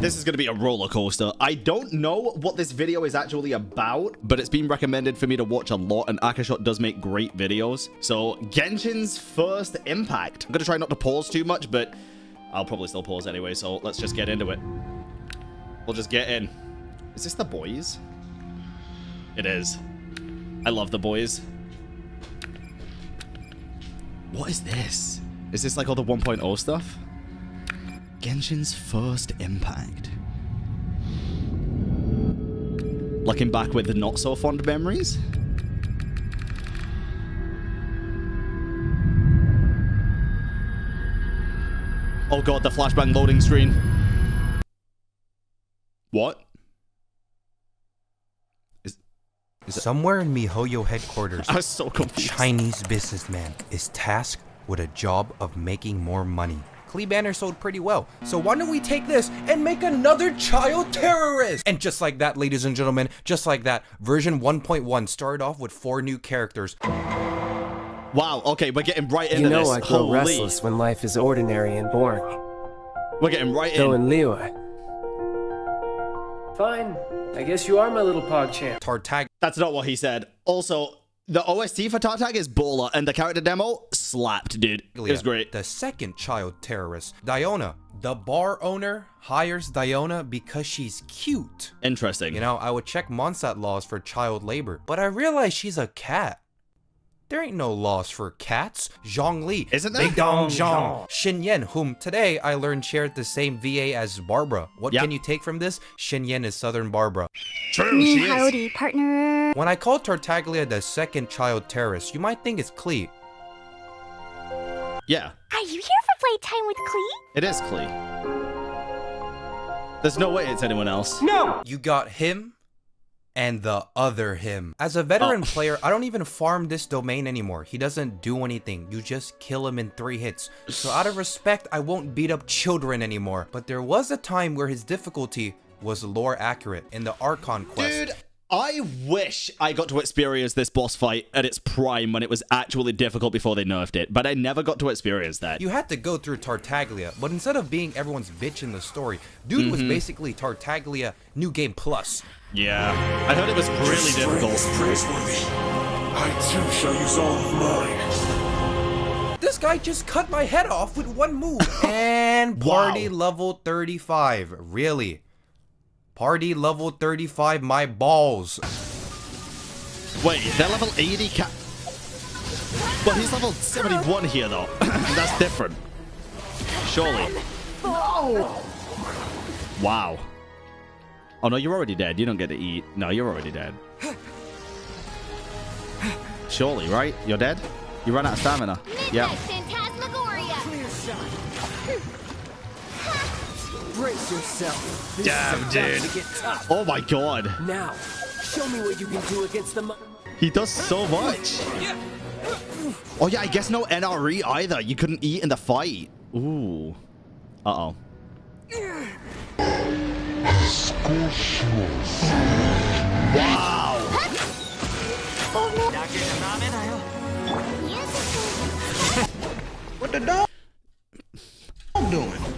This is going to be a roller coaster. I don't know what this video is actually about, but it's been recommended for me to watch a lot, and Akashot does make great videos. So, Genshin's first impact. I'm going to try not to pause too much, but I'll probably still pause anyway, so let's just get into it. We'll just get in. Is this the boys? It is. I love the boys. What is this? Is this like all the 1.0 stuff? Genshin's first impact. Looking back with the not so fond memories? Oh god, the flashbang loading screen. What? Is, is Somewhere in MiHoYo headquarters, I was so confused. Chinese businessman is tasked with a job of making more money. Klee Banner sold pretty well, so why don't we take this and make another child terrorist? And just like that, ladies and gentlemen, just like that, version 1.1 started off with four new characters. Wow, okay, we're getting right into this. You know this. I grow Holy. restless when life is ordinary and boring. We're getting right Though in. in Liyue. Fine. I guess you are my little pog champ. Tartag That's not what he said. Also, the OST for Tartag is baller, and the character demo slapped, dude. It was great. The second child terrorist, Diona. The bar owner hires Diona because she's cute. Interesting. You know, I would check Mondstadt laws for child labor, but I realize she's a cat. There ain't no laws for cats. Zhongli, Isn't there? Big Dong Zhang, Xinyan, whom today I learned shared the same VA as Barbara. What Yep. can you take from this? Xinyan is Southern Barbara. True, she is. Howdy, partner. When I call Tartaglia the second child terrorist, you might think it's Klee. Yeah, Are you here for playtime with Klee? it is Klee. There's no way it's anyone else. No! You got him and the other him. As a veteran Oh. player, I don't even farm this domain anymore. He doesn't do anything. You just kill him in three hits. So out of respect, I won't beat up children anymore. But there was a time where his difficulty was lore accurate in the Archon quest. Dude, I wish I got to experience this boss fight at its prime when it was actually difficult before they nerfed it, but I never got to experience that. You had to go through Tartaglia, but instead of being everyone's bitch in the story, dude was mm-hmm. basically Tartaglia New Game Plus. Yeah, I heard it was really difficult. Is praiseworthy. I too shall use all of mine. This guy just cut my head off with one move. and party level 35. Really? Party level 35, my balls. Wait, they're level 80 ca- But he's level 71 here, though. That's different. Surely. Oh. Wow. Oh, no, you're already dead. You don't get to eat. No, you're already dead. Surely, right? You're dead? You run out of stamina. Yeah. Phantasmagoria. Brace yourself. This Damn, dude. to get tough. Oh my god. Now, show me what you can do against the. Mo- He does so much. Oh yeah, I guess no NRE either. You couldn't eat in the fight. Ooh. Uh-oh. Wow.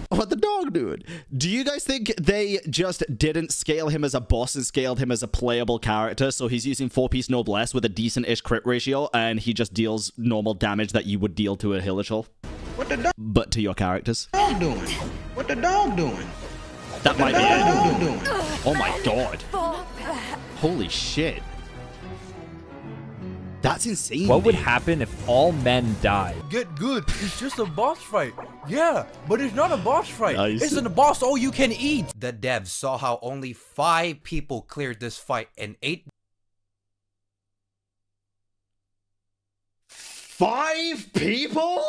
What the dog doing? Do you guys think they just didn't scale him as a boss and scaled him as a playable character? So he's using four piece noblesse with a decent ish crit ratio, and he just deals normal damage that you would deal to a Hilichurl. What the dog But to your characters. What the dog doing? What the dog doing? That might be it. Oh my god. Holy shit. That's insane. What would happen if all men died? Get good. It's just a boss fight. Yeah, but it's not a boss fight. Nice. Isn't a boss all you can eat? The devs saw how only five people cleared this fight and eight Five people?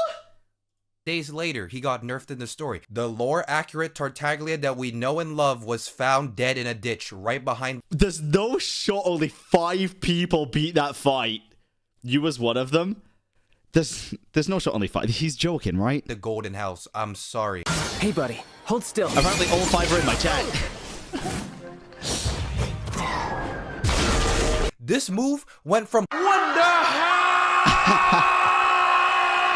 Days later he got nerfed in the story. The lore accurate Tartaglia that we know and love was found dead in a ditch right behind There's no shot only five people beat that fight. You was one of them? There's there's no shot only five. He's joking, right? the golden house. I'm sorry. hey, buddy, hold still. Apparently all five are in my chat. This move went from what the hell?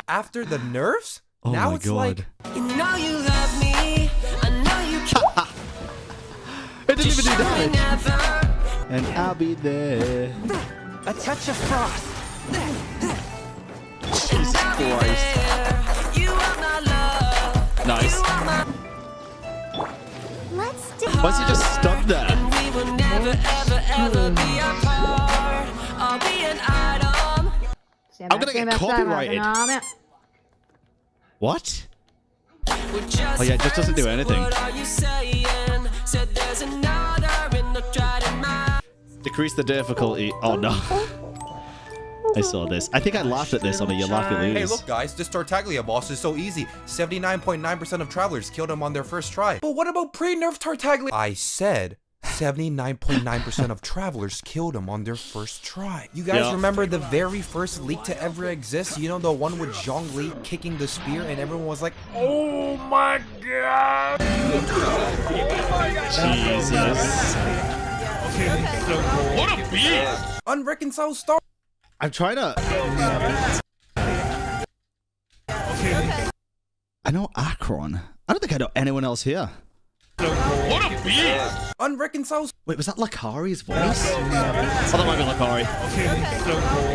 After the nerfs, Oh now my it's god. like You know you love me. I know you can. didn't even do damage. And I'll be there. A touch of frost. Jesus Christ. Nice. Let's do Why is he just stuck there? I'm gonna get copyrighted. What? Oh yeah, it just doesn't do anything. Decrease the difficulty. Oh no. I saw this. I think I laughed at this on a You Laugh You Lose. Hey, look, guys, this Tartaglia boss is so easy. 79.9% of travelers killed him on their first try. But what about pre-nerf Tartaglia? I said 79.9% of travelers killed him on their first try. You guys Yeah. remember the very first leak to ever exist? You know, the one with Zhongli kicking the spear and everyone was like, oh my god! Jesus. What a beast! Unreconciled Star. I'm trying to. I know Akron. I don't think I know anyone else here. What a beast! Unreconciled. Wait, was that Lakari's voice? Oh, that might be Lakari.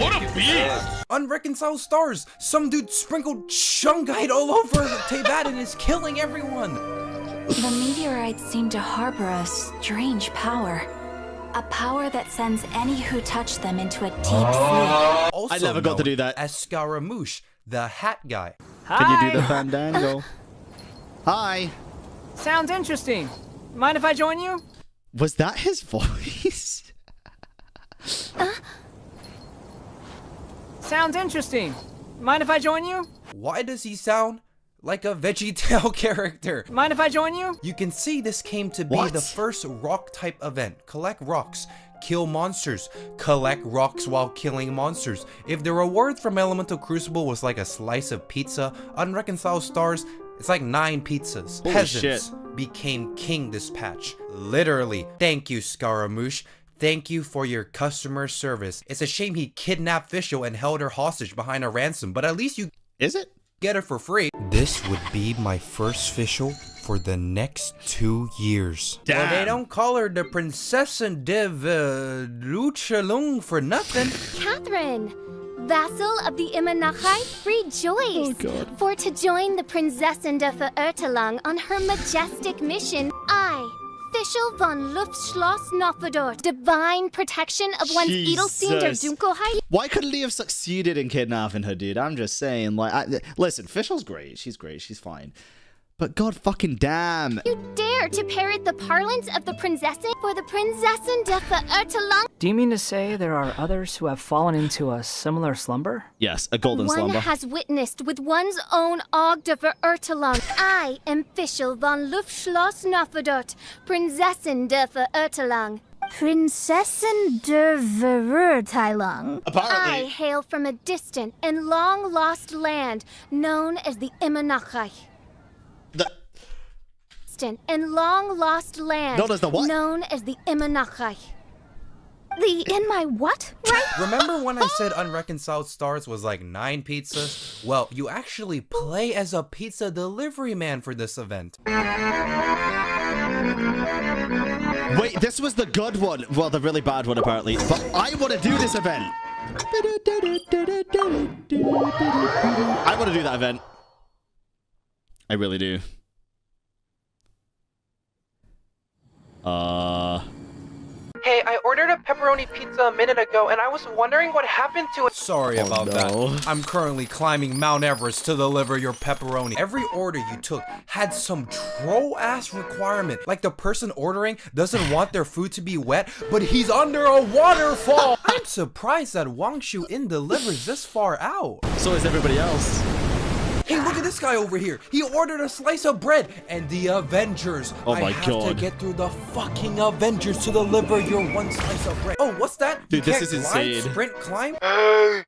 What a beast! Unreconciled stars. Some dude sprinkled shungite all over Teyvat and is killing everyone. The meteorites seem to harbor a strange power. A power that sends any who touch them into a deep sleep. Also I never got to do that. As Scaramouche, the hat guy. Can you do the fandango? Hi. Sounds interesting. Mind if I join you? Was that his voice? Uh. Sounds interesting. Mind if I join you? Why does he sound like a Veggie VeggieTale character? Mind if I join you? You can see this came to be What? the first rock type event. Collect rocks, kill monsters, collect rocks while killing monsters. If the reward from Elemental Crucible was like a slice of pizza, Unreconciled Stars, it's like nine pizzas. Holy Peasants became king this patch. Literally. Thank you, Scaramouche. Thank you for your customer service. It's a shame he kidnapped Fischl and held her hostage behind a ransom, but at least you Is it? get her for free. This would be my first official for the next two years. Well, they don't call her the Prinzessin Div uh, Luchalung for nothing. Catherine, vassal of the Immernachtreich, rejoice! Oh, For to join the Prinzessin de Verurteilung on her majestic mission, I, Fischl von Luftschloss Narfidort, divine protection of one's Edelstein der. Dunkelheit, Why couldn't he have succeeded in kidnapping her, dude? I'm just saying, like, I, listen, Fischl's great. She's great. She's fine. But god fucking damn. you dare to parrot the parlance of the Prinzessin for the Prinzessin de Verurteilung? Do you mean to say there are others who have fallen into a similar slumber? Yes, a golden One slumber. has witnessed with one's own Aug de Verurteilung. I am Fischl von Luftschloss Narfidort, Prinzessin de Verurteilung. Prinzessin de Verurteilung. I hail from a distant and long lost land known as the Immernachtreich. The- Distant and long lost land Known as the what? known as the Immernachtreich. The in my what? Right? Remember when I said Unreconciled Stars was like nine pizzas? Well, you actually play as a pizza delivery man for this event. Wait, this was the good one. Well, the really bad one, apparently. But I want to do this event. I want to do that event. I really do. Uh. Hey, I ordered a pepperoni pizza a minute ago and I was wondering what happened to it. Sorry about Oh, no. that. I'm currently climbing Mount Everest to deliver your pepperoni. Every order you took had some troll ass requirement. Like the person ordering doesn't want their food to be wet, but he's under a waterfall. I'm surprised that Wangshu Inn delivers this far out. So is everybody else. Hey, look at this guy over here. He ordered a slice of bread and the Avengers. Oh my I my have to get through the fucking Avengers to deliver your one slice of bread. Oh, what's that? Dude, you this can't is glide, insane. Sprint, climb? Hey,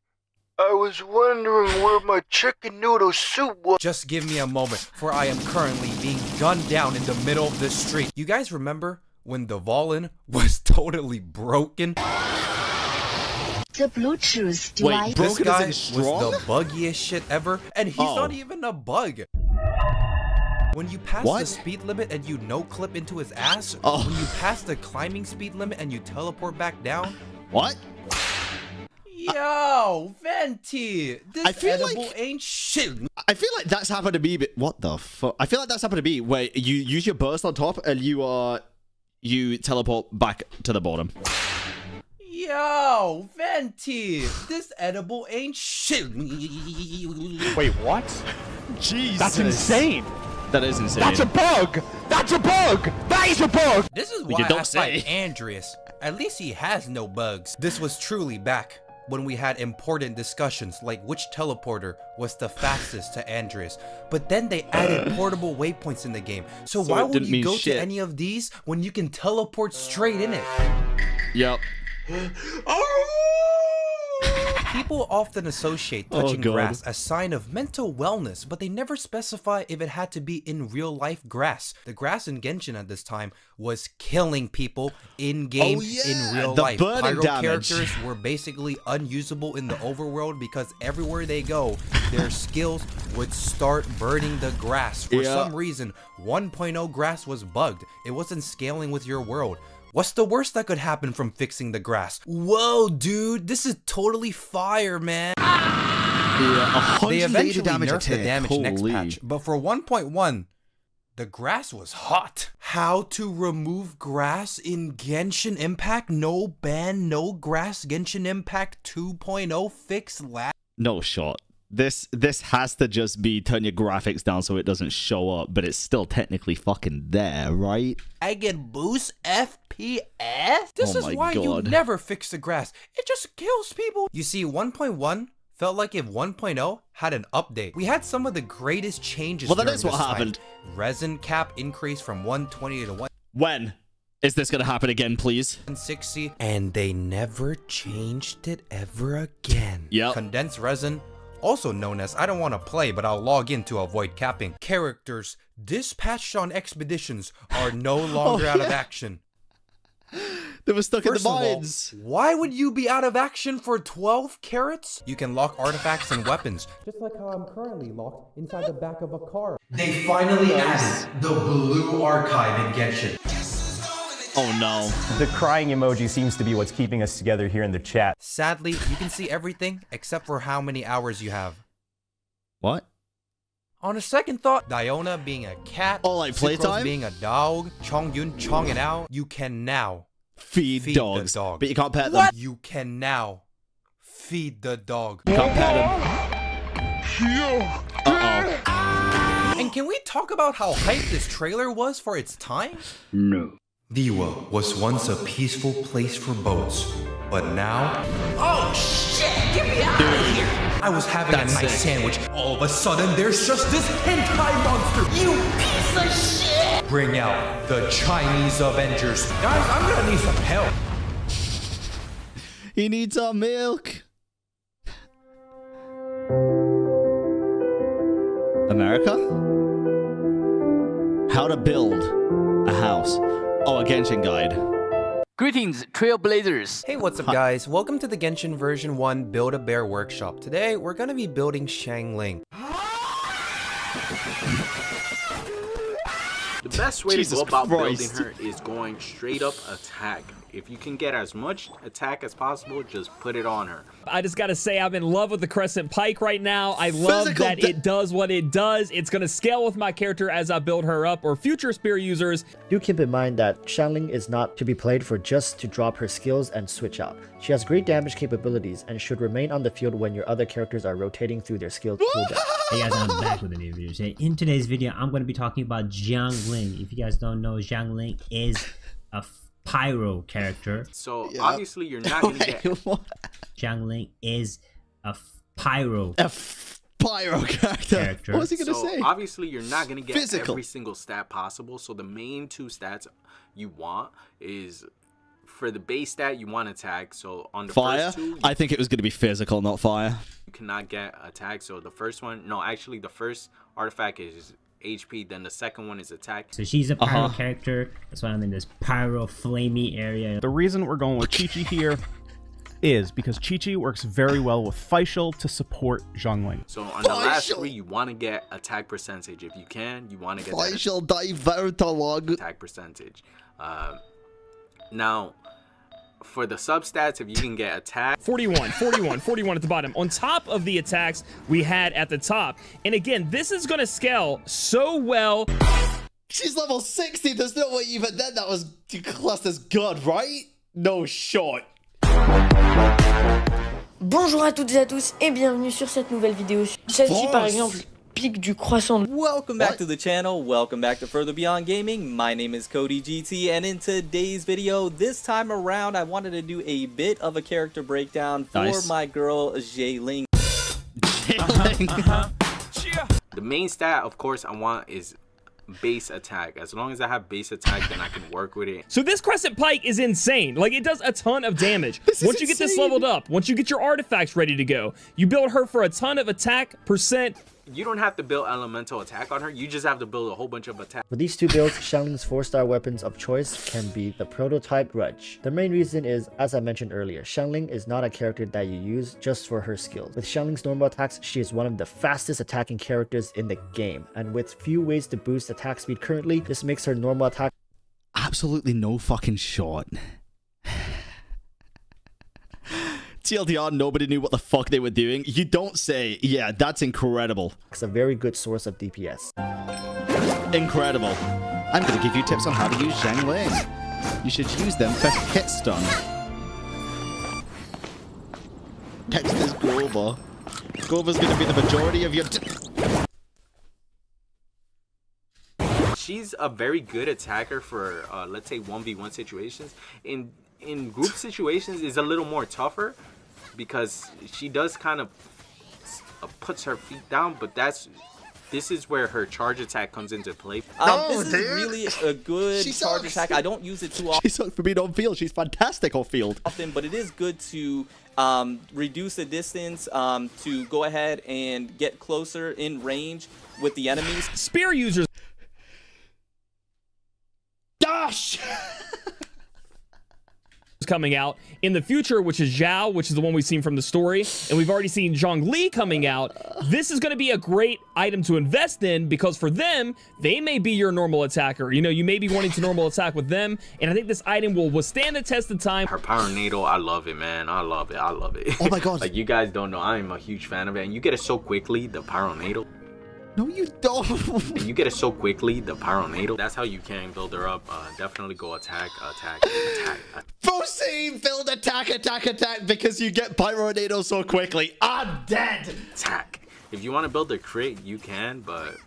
I was wondering where my chicken noodle soup was. Just give me a moment, for I am currently being gunned down in the middle of the street. You guys remember when the Volin was totally broken? The Bluetooth Wait, This broken guy as in was the buggiest shit ever, and he's Oh. not even a bug. When you pass What? the speed limit and you no clip into his ass. Oh. When you pass the climbing speed limit and you teleport back down. What? Yo, Venti, this I feel edible like- ain't shit. I feel like that's happened to me. But what the fuck? I feel like that's happened to me where you use your burst on top and you are you teleport back to the bottom. Yo, Venti, this edible ain't shit. Wait, what? Jesus, That's insane. That is insane. That's a bug. That's a bug. That is a bug. This is You why don't I fight say. Andrius. At least he has no bugs. This was truly back when we had important discussions like which teleporter was the fastest to Andrius. But then they added portable waypoints in the game. So, So why would you go shit. to any of these when you can teleport straight in it? Yep. People often associate Oh, touching God. grass as a sign of mental wellness, but they never specify if it had to be in real life grass. The grass in Genshin at this time was killing people in game Oh, yeah, in real the life. Pyro damage. characters were basically unusable in the overworld because everywhere they go, their skills would start burning the grass. For Yeah. some reason, 1.0 grass was bugged. It wasn't scaling with your world. What's the worst that could happen from fixing the grass? Whoa, dude, this is totally fire, man. Yeah. They 180 eventually damage nerfed the damage next Holy. patch, but for 1.1, the grass was hot. How to remove grass in Genshin Impact? No ban, no grass. Genshin Impact 2.0 fix lag. No shot. This this has to just be turn your graphics down so it doesn't show up, but it's still technically fucking there, right? and boost FPS? Oh this Oh is my why you never fix the grass. It just kills people. You see, 1.1 felt like if 1.0 had an update. We had some of the greatest changes. Well, that is what this time. happened. Resin cap increased from 120 to 1. When is this gonna happen again, please? 160, and they never changed it ever again. Yeah. Condensed resin. Also known as I don't want to play, but I'll log in to avoid capping. Characters dispatched on expeditions are no oh, longer out of action. They were stuck First in of the all, mines. why would you be out of action for 12 carats? You can lock artifacts and weapons, just like how I'm currently locked inside the back of a car. They finally added the blue archive in Genshin. Oh no. The crying emoji seems to be what's keeping us together here in the chat. Sadly, you can see everything except for how many hours you have. What? On a second thought, Diona being a cat, Oh, like Sucrose playtime? being a dog, Chongyun chonging out, you can now Feed, feed dogs. the dog. But you can't pet them. What? You can now feed the dog. You can't pet them. Uh And can we talk about how hyped this trailer was for its time? No. Diwa was once a peaceful place for boats, but now. Oh shit! Get me out of here! I was having a nice sick. sandwich. All of a sudden, there's just this hentai monster. You piece of shit! Bring out the Chinese Avengers. Guys, I'm gonna need some help. He needs our milk. America? How to build a house. Oh, a Genshin guide. Greetings, Trailblazers! Hey, what's up, guys? Welcome to the Genshin version 1 Build a Bear workshop. Today, we're gonna be building Shangling. The best way Jesus to go about Christ. building her is going straight up attack. If you can get as much attack as possible, just put it on her. I just gotta say, I'm in love with the Crescent Pike right now. I love Physical that it does what it does. It's gonna scale with my character as I build her up, or future spear users. Do keep in mind that Xiangling is not to be played for just to drop her skills and switch out. She has great damage capabilities and should remain on the field when your other characters are rotating through their skill cooldown. Hey guys, I'm back with a new video. Today. In today's video, I'm going to be talking about Jiang Ling. If you guys don't know, Jiang Ling is a f- pyro character. So obviously you're not gonna get Jiang Ling is a f- pyro a pyro character. character. What was he gonna so say? obviously you're not gonna get Physical. every single stat possible. So the main two stats you want is for the base stat you want attack. So on the Fire? first two, I think it was gonna be physical, not fire. You cannot get attack. So the first one, no, actually the first artifact is HP. Then the second one is attack. So she's a pyro Uh-huh. character. That's why I'm in this pyro flamey area. The reason we're going with Chi Chi here is because Chi-Chi works very well with Facial to support Xiangling. So on the last three, you want to get attack percentage. If you can, you want to get that Facial Divertalog. attack percentage. Uh, now, for the substats, if you can get attack, 41, 41, 41 at the bottom. On top of the attacks we had at the top. And again, this is going to scale so well. She's level 60. There's no way even then that was classed as good, right? No shot. Bonjour à toutes et à tous et bienvenue sur cette nouvelle vidéo. Celle-ci par exemple pique du croissant. Welcome back to the channel, welcome back to Further Beyond Gaming. My name is Cody GT and in today's video, this time around I wanted to do a bit of a character breakdown for Nice. my girl Ling. Uh-huh. Uh-huh. the main stat, of course, I want is base attack. As long as I have base attack, then I can work with it. So this Crescent Pike is insane. Like, it does a ton of damage. once you get this leveled up, once you get your artifacts ready to go, you build her for a ton of attack percent. You don't have to build elemental attack on her. You just have to build a whole bunch of attack. For these two builds, Xiangling's 4-star weapons of choice can be the prototype Grudge. The main reason is, as I mentioned earlier, Xiangling is not a character that you use just for her skills. With Xiangling's normal attacks, she is one of the fastest attacking characters in the game, and with few ways to boost attack speed currently, this makes her normal attack Absolutely no fucking shot. TLDR, nobody knew what the fuck they were doing. You don't say. Yeah, that's incredible. It's a very good source of DPS. Incredible. I'm gonna give you tips on how to use Zhang Ling. You should use them for hit stun. Next is Grover. Grover's gonna be the majority of your. She's a very good attacker for, uh, let's say, 1v1 situations. In in group situations, is a little more tougher because she does kind of uh, puts her feet down, but that's this is where her charge attack comes into play. Um, this is really a good She charge attack. I don't use it too often. She's for being on field. She's fantastic on field. often, but it is good to um, reduce the distance um, to go ahead and get closer in range with the enemies. Spear users. Dash! coming out in the future, which is Zhao, which is the one we've seen from the story, and we've already seen Zhong Li coming out. This is going to be a great item to invest in because for them, they may be your normal attacker. You know, you may be wanting to normal attack with them, and I think this item will withstand the test of time. Her power needle, I love it, man. I love it. I love it. Oh my God. like you guys don't know, I'm a huge fan of it, and you get it so quickly. The power needle. No, you don't. you get it so quickly. The needle. That's how you can build her up. Uh, definitely go attack, attack, attack. Proceed, build attack, attack, attack, because you get Pyronado so quickly. I'm dead. Attack. If you want to build a crit, you can, but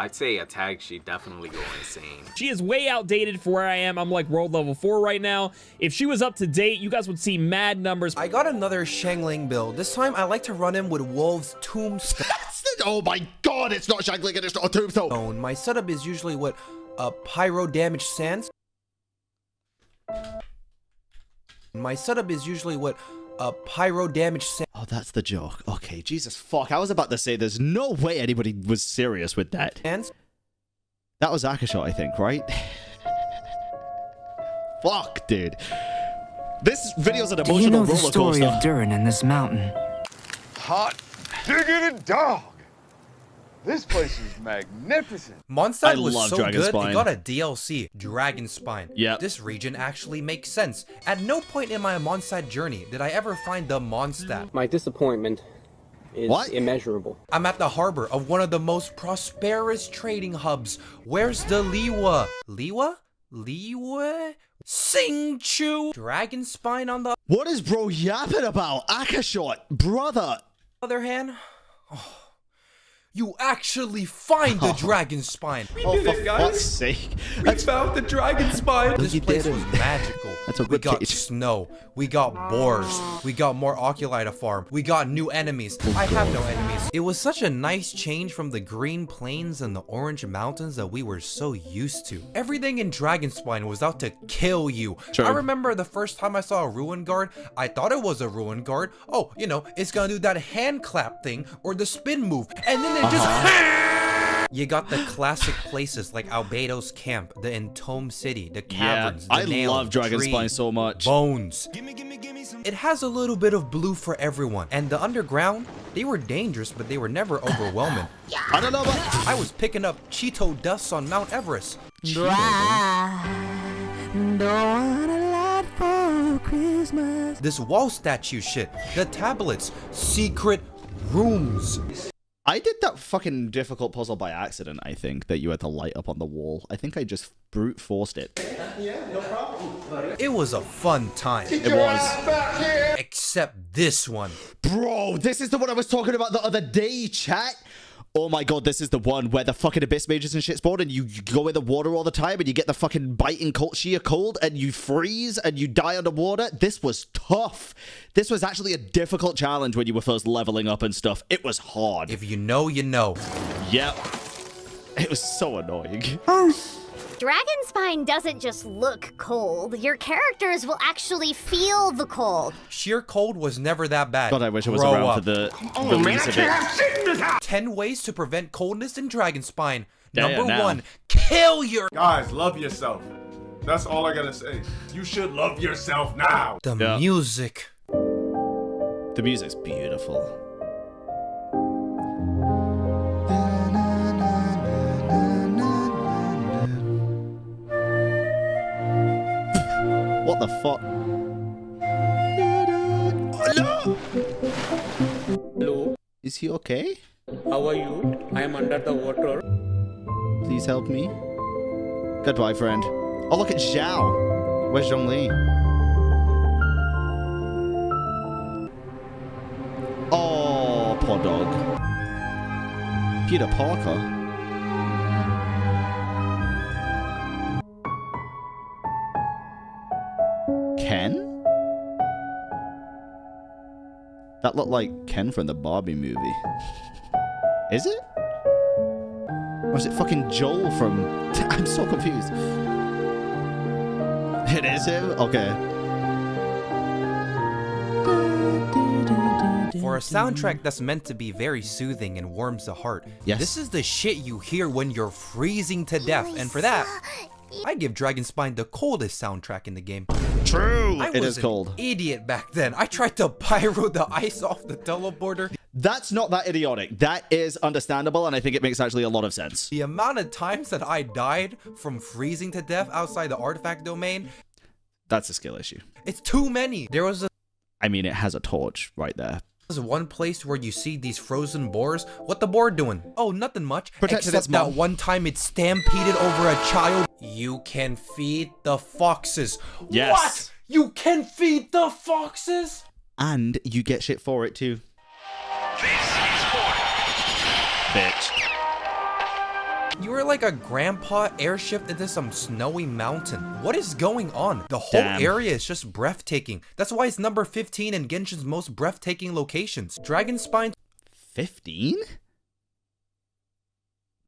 I'd say a tag she'd definitely go insane. She is way outdated for where I am. I'm like world level 4 right now. If she was up to date, you guys would see mad numbers. I got another Shangling build. This time I like to run him with Wolves Tombstone. oh my god, it's not Shangling and it's not a Tombstone. My setup is usually what uh, Pyro Damage Sands. My setup is usually what uh, Pyro Damage Sands. Oh, that's the joke. Okay, Jesus fuck. I was about to say there's no way anybody was serious with that. And That was Akashot, I think, right? fuck, dude. This video's an emotional Do you emotional know the story coaster. of Durin and this mountain? Hot diggity dog. This place is magnificent. Mondstadt I was love so Dragon good, Spine. it got a DLC, Dragon Spine. Yep. This region actually makes sense. At no point in my Mondstadt journey did I ever find the Mondstadt. My disappointment is What? immeasurable. I'm at the harbor of one of the most prosperous trading hubs. Where's the Liwa? Liwa? Liwa? Singchu? Dragon Spine on the What is bro yapping about? Akashot, brother. other hand? oh, you actually find the Dragon Spine. We oh, for fuck's sake. We found the dragon spine. This You place did was magical. That's a we got ribcage. snow. We got boars. We got more oculi to farm. We got new enemies. Oh, I have no enemies. It was such a nice change from the green plains and the orange mountains that we were so used to. Everything in Dragonspine was out to kill you. True. I remember the first time I saw a ruin guard, I thought it was a ruin guard. Oh, you know, it's gonna do that hand clap thing or the spin move. And then it just You got the classic places like Albedo's camp, the Entombed City, the Yeah, caverns, the I nail, love Dragon tree, Spine so much. Bones. It has a little bit of blue for everyone. And the underground, they were dangerous, but they were never overwhelming. I don't know about... I was picking up Cheeto dust on Mount Everest. This wall statue shit, the tablets, secret rooms. I did that fucking difficult puzzle by accident, I think, that you had to light up on the wall. I think I just brute forced it. Yeah, no problem. It was a fun time. It was. Except this one. Bro, this is the one I was talking about the other day, chat. Oh my god, this is the one where the fucking abyss mages and shit spawn and you, you go in the water all the time and you get the fucking biting cold sheer cold and you freeze and you die underwater. This was tough. This was actually a difficult challenge when you were first leveling up and stuff. It was hard. If you know, you know. Yep. It was so annoying. Dragonspine doesn't just look cold. Your characters will actually feel the cold. Sheer cold was never that bad. God, I wish I was around up. for the Oh, release of it. 10 ways to prevent coldness in Dragonspine. Yeah, Number yeah, one, kill your. Guys, love yourself. That's all I gotta say. You should love yourself now. The Yeah. music. The music's beautiful. The fuck? Hello, Is he okay? how are you? I am under the water. Please help me. Goodbye, friend. Oh, look at Xiao. Where's Zhongli? Oh, poor dog. Peter Parker. Ken? That looked like Ken from the Barbie movie. Is it? Or is it fucking Joel from... I'm so confused. It is him? Okay. For a soundtrack that's meant to be very soothing and warms the heart, Yes. this is the shit you hear when you're freezing to death. And for that, I give Dragonspine the coldest soundtrack in the game. True! I It was is an cold. idiot back then. I tried to pyro the ice off the teleporter. That's not that idiotic. That is understandable, and I think it makes actually a lot of sense. The amount of times that I died from freezing to death outside the artifact domain, That's a skill issue. it's too many. There was a I mean, it has a torch right there. There's one place where you see these frozen boars. What the boar doing? Oh, nothing much. Protect Except stepmom. that one time it stampeded over a child. You can feed the foxes. Yes. What? You can feed the foxes? And you get shit for it too. Bitch. You were like a grandpa airship into some snowy mountain. What is going on? The whole Damn. area is just breathtaking. That's why it's number 15 in Genshin's most breathtaking locations. Dragonspine 15?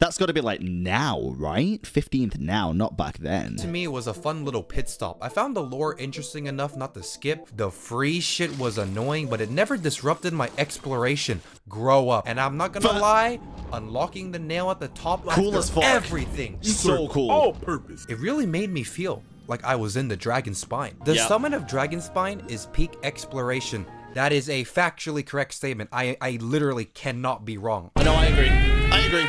That's got to be like now, right? 15th now, not back then. To me, it was a fun little pit stop. I found the lore interesting enough not to skip. The free shit was annoying, but it never disrupted my exploration. Grow up. And I'm not gonna lie, unlocking the nail at the top Cool after as fuck. everything. So cool. All purpose. It really made me feel like I was in the Dragon Spine. The Yeah. summon of Dragon Spine is peak exploration. That is a factually correct statement. I, I literally cannot be wrong. No, I agree. I agree.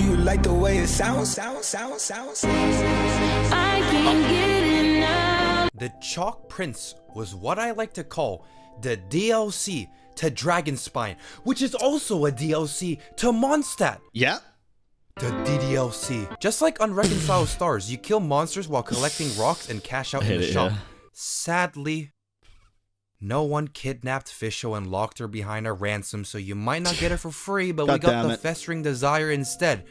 You like the way it sounds, sounds, sounds, sounds. The Chalk Prince was what I like to call the DLC to Dragonspine, which is also a DLC to Mondstadt. Yeah. The DDLC. Just like Unreconciled Stars, you kill monsters while collecting rocks and cash out in the it, shop. yeah. Sadly, no one kidnapped Fischl and locked her behind a ransom, so you might not get her for free, but we got the it. Festering Desire instead.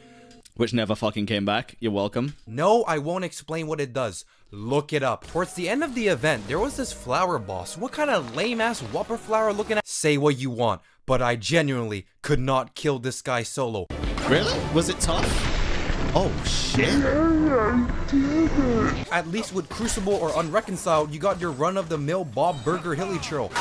Which never fucking came back. You're welcome. No, I won't explain what it does. Look it up. Towards the end of the event, there was this flower boss. What kind of lame ass whopper flower looking at? Say what you want, but I genuinely could not kill this guy solo. Really? Was it tough? Oh, shit. At least with Crucible or Unreconciled, you got your run of the mill Bob Burger Hilichurl.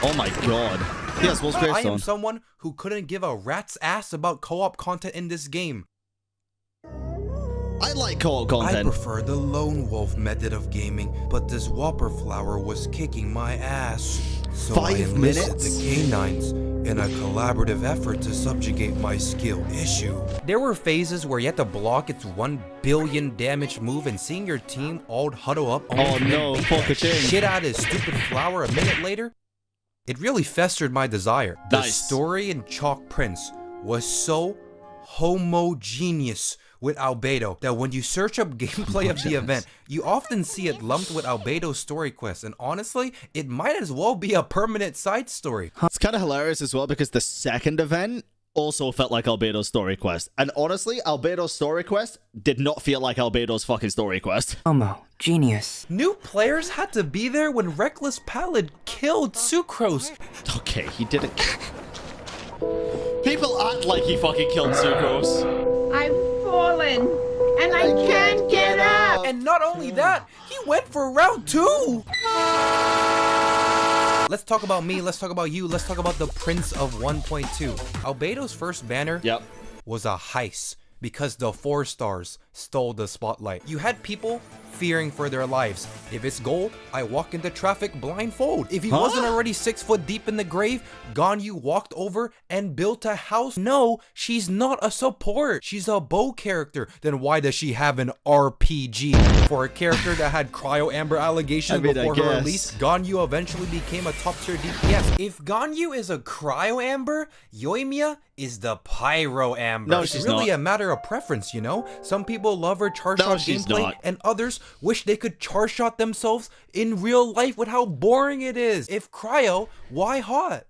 Oh my god. Yes, Wolf's I am someone who couldn't give a rat's ass about co-op content in this game. I like co-op content. I prefer the lone wolf method of gaming, but this Whopper flower was kicking my ass. So I Five enlisted minutes? the canines in a collaborative effort to subjugate my skill issue. There were phases where you had to block its 1 billion damage move and seeing your team all huddle up Oh no, beat poor shit out of his stupid flower a minute later, it really festered my desire. The story in Chalk Prince was so homogeneous with Albedo that when you search up gameplay of the event, you often see it lumped with Albedo's story quest, and honestly, it might as well be a permanent side story. It's kind of hilarious as well because the second event also felt like Albedo's story quest. And honestly, Albedo's story quest did not feel like Albedo's fucking story quest. Homo, genius. New players had to be there when Reckless Pallid killed Sucrose. Okay, he didn't. People act like he fucking killed Sucrose. I've fallen and I, can't get up. And not only that, he went for round two. Let's talk about me, let's talk about you, let's talk about the Prince of 1.2. Albedo's first banner yep. was a heist because the four stars stole the spotlight. You had people fearing for their lives. If it's gold, I walk into traffic blindfold. If he Huh? wasn't already six foot deep in the grave, Ganyu walked over and built a house. No, she's not a support. She's a bow character. Then why does she have an RPG? For a character that had cryo amber allegations I mean, before her release, Ganyu eventually became a top tier DPS. If Ganyu is a cryo amber, Yoimiya is the pyro amber. No, she's it's really not. a matter of preference, you know? Some people love her charge No, shot gameplay, not. and others wish they could charge shot themselves in real life with how boring it is. If cryo, why hot?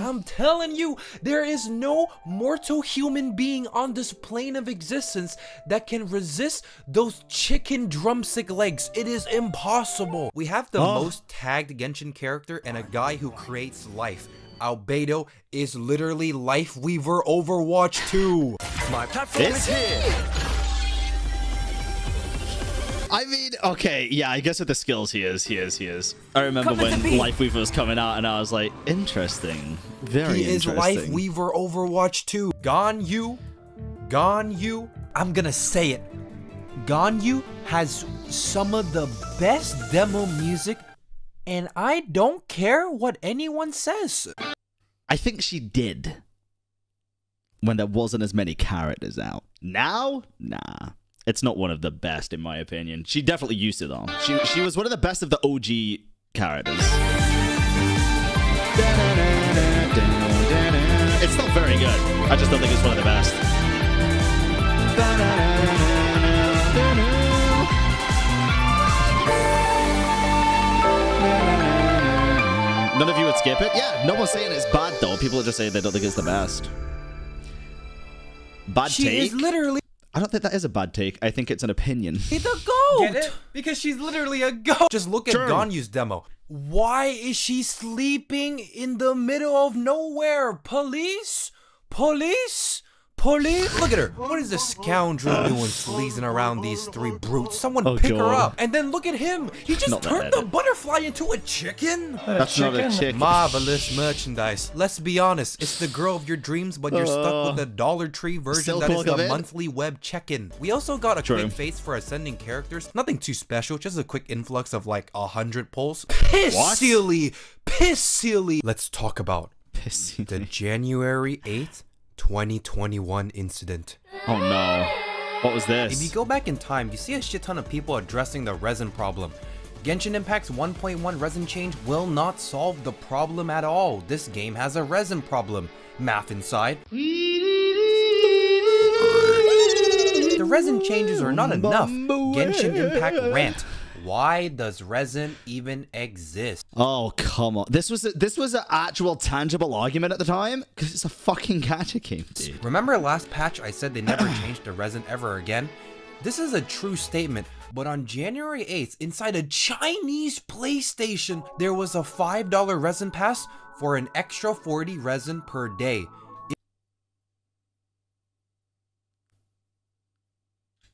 I'm telling you, there is no mortal human being on this plane of existence that can resist those chicken drumstick legs. It is impossible. We have the Oh. most tagged Genshin character and a guy who creates life. Albedo is literally Life Weaver Overwatch 2. My platform Is he? I mean, okay, yeah, I guess with the skills he is, he is, he is. I remember Come when the beat. Life Weaver was coming out and I was like, interesting. Very interesting. he is interesting. Life Weaver Overwatch 2. Ganyu, Ganyu, I'm gonna say it. Ganyu has some of the best demo music, and I don't care what anyone says. I think she did. When there wasn't as many characters out. Now, nah. It's not one of the best in my opinion. She definitely used to though. She she was one of the best of the OG characters. It's not very good. I just don't think it's one of the best. None of you would skip it? Yeah, no one's saying it's bad though. People are just saying they don't think it's the best. Bad She take? is literally I don't think that is a bad take. I think it's an opinion. the goat. Get it? Because she's literally a goat. Just look at True. Ganyu's demo. Why is she sleeping in the middle of nowhere? Police? Police? Police? Look at her. What is this scoundrel doing sleazing around these three brutes? Someone Oh, pick her up. And then look at him. He just Not turned the butterfly into a chicken. That's chicken. not a chicken. Marvelous merchandise. Let's be honest. It's the girl of your dreams, but you're stuck Uh, with the Dollar Tree version that is the monthly web check-in. We also got a True. quick face for ascending characters. Nothing too special, just a quick influx of like a hundred pulls. Pissily, pissily. Let's talk about the January 8th, 2021 incident. Oh no. What was this? If you go back in time, you see a shit ton of people addressing the resin problem. Genshin Impact's 1.1 resin change will not solve the problem at all. This game has a resin problem. Math inside. The resin changes are not enough. Genshin Impact rant. Why does resin even exist? Oh come on! This was a, this was an actual tangible argument at the time because it's a fucking gacha game, dude. Remember last patch I said they never changed the resin ever again? This is a true statement, but on January 8th, inside a Chinese PlayStation, there was a $5 resin pass for an extra 40 resin per day.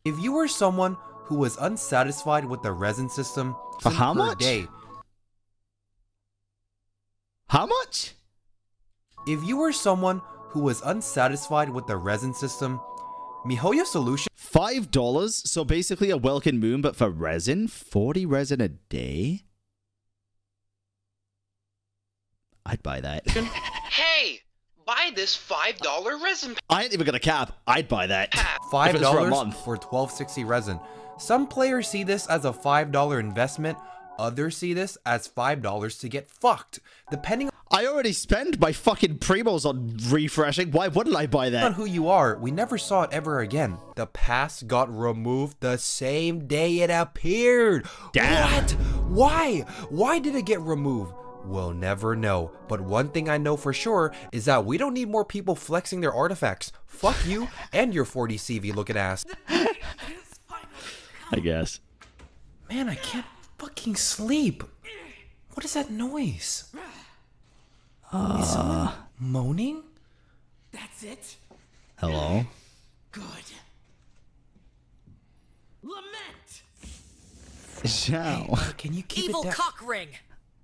If you were someone who was unsatisfied with the resin system For how per much? day, How much? If you were someone who was unsatisfied with the resin system, MiHoYo solution Five dollars? So basically a Welkin Moon, but for resin? 40 resin a day? I'd buy that. Hey, buy this $5 resin I ain't even gonna cap. I'd buy that. $5 for a month. for 1260 resin. Some players see this as a five dollar investment. Others see this as five dollars to get fucked. Depending I already spent my fucking primos on refreshing. Why wouldn't I buy that? on that? who you are, we never saw it ever again. The pass got removed the same day it appeared. Damn. What? Why? Why did it get removed? We'll never know. But one thing I know for sure is that we don't need more people flexing their artifacts. Fuck you and your 40 CV looking ass. I guess. Man, I can't fucking sleep. What is that noise? Is uh. someone moaning? That's it. Hello? Good. Lament. Zhao. Can you keep Evil it down? cock ring!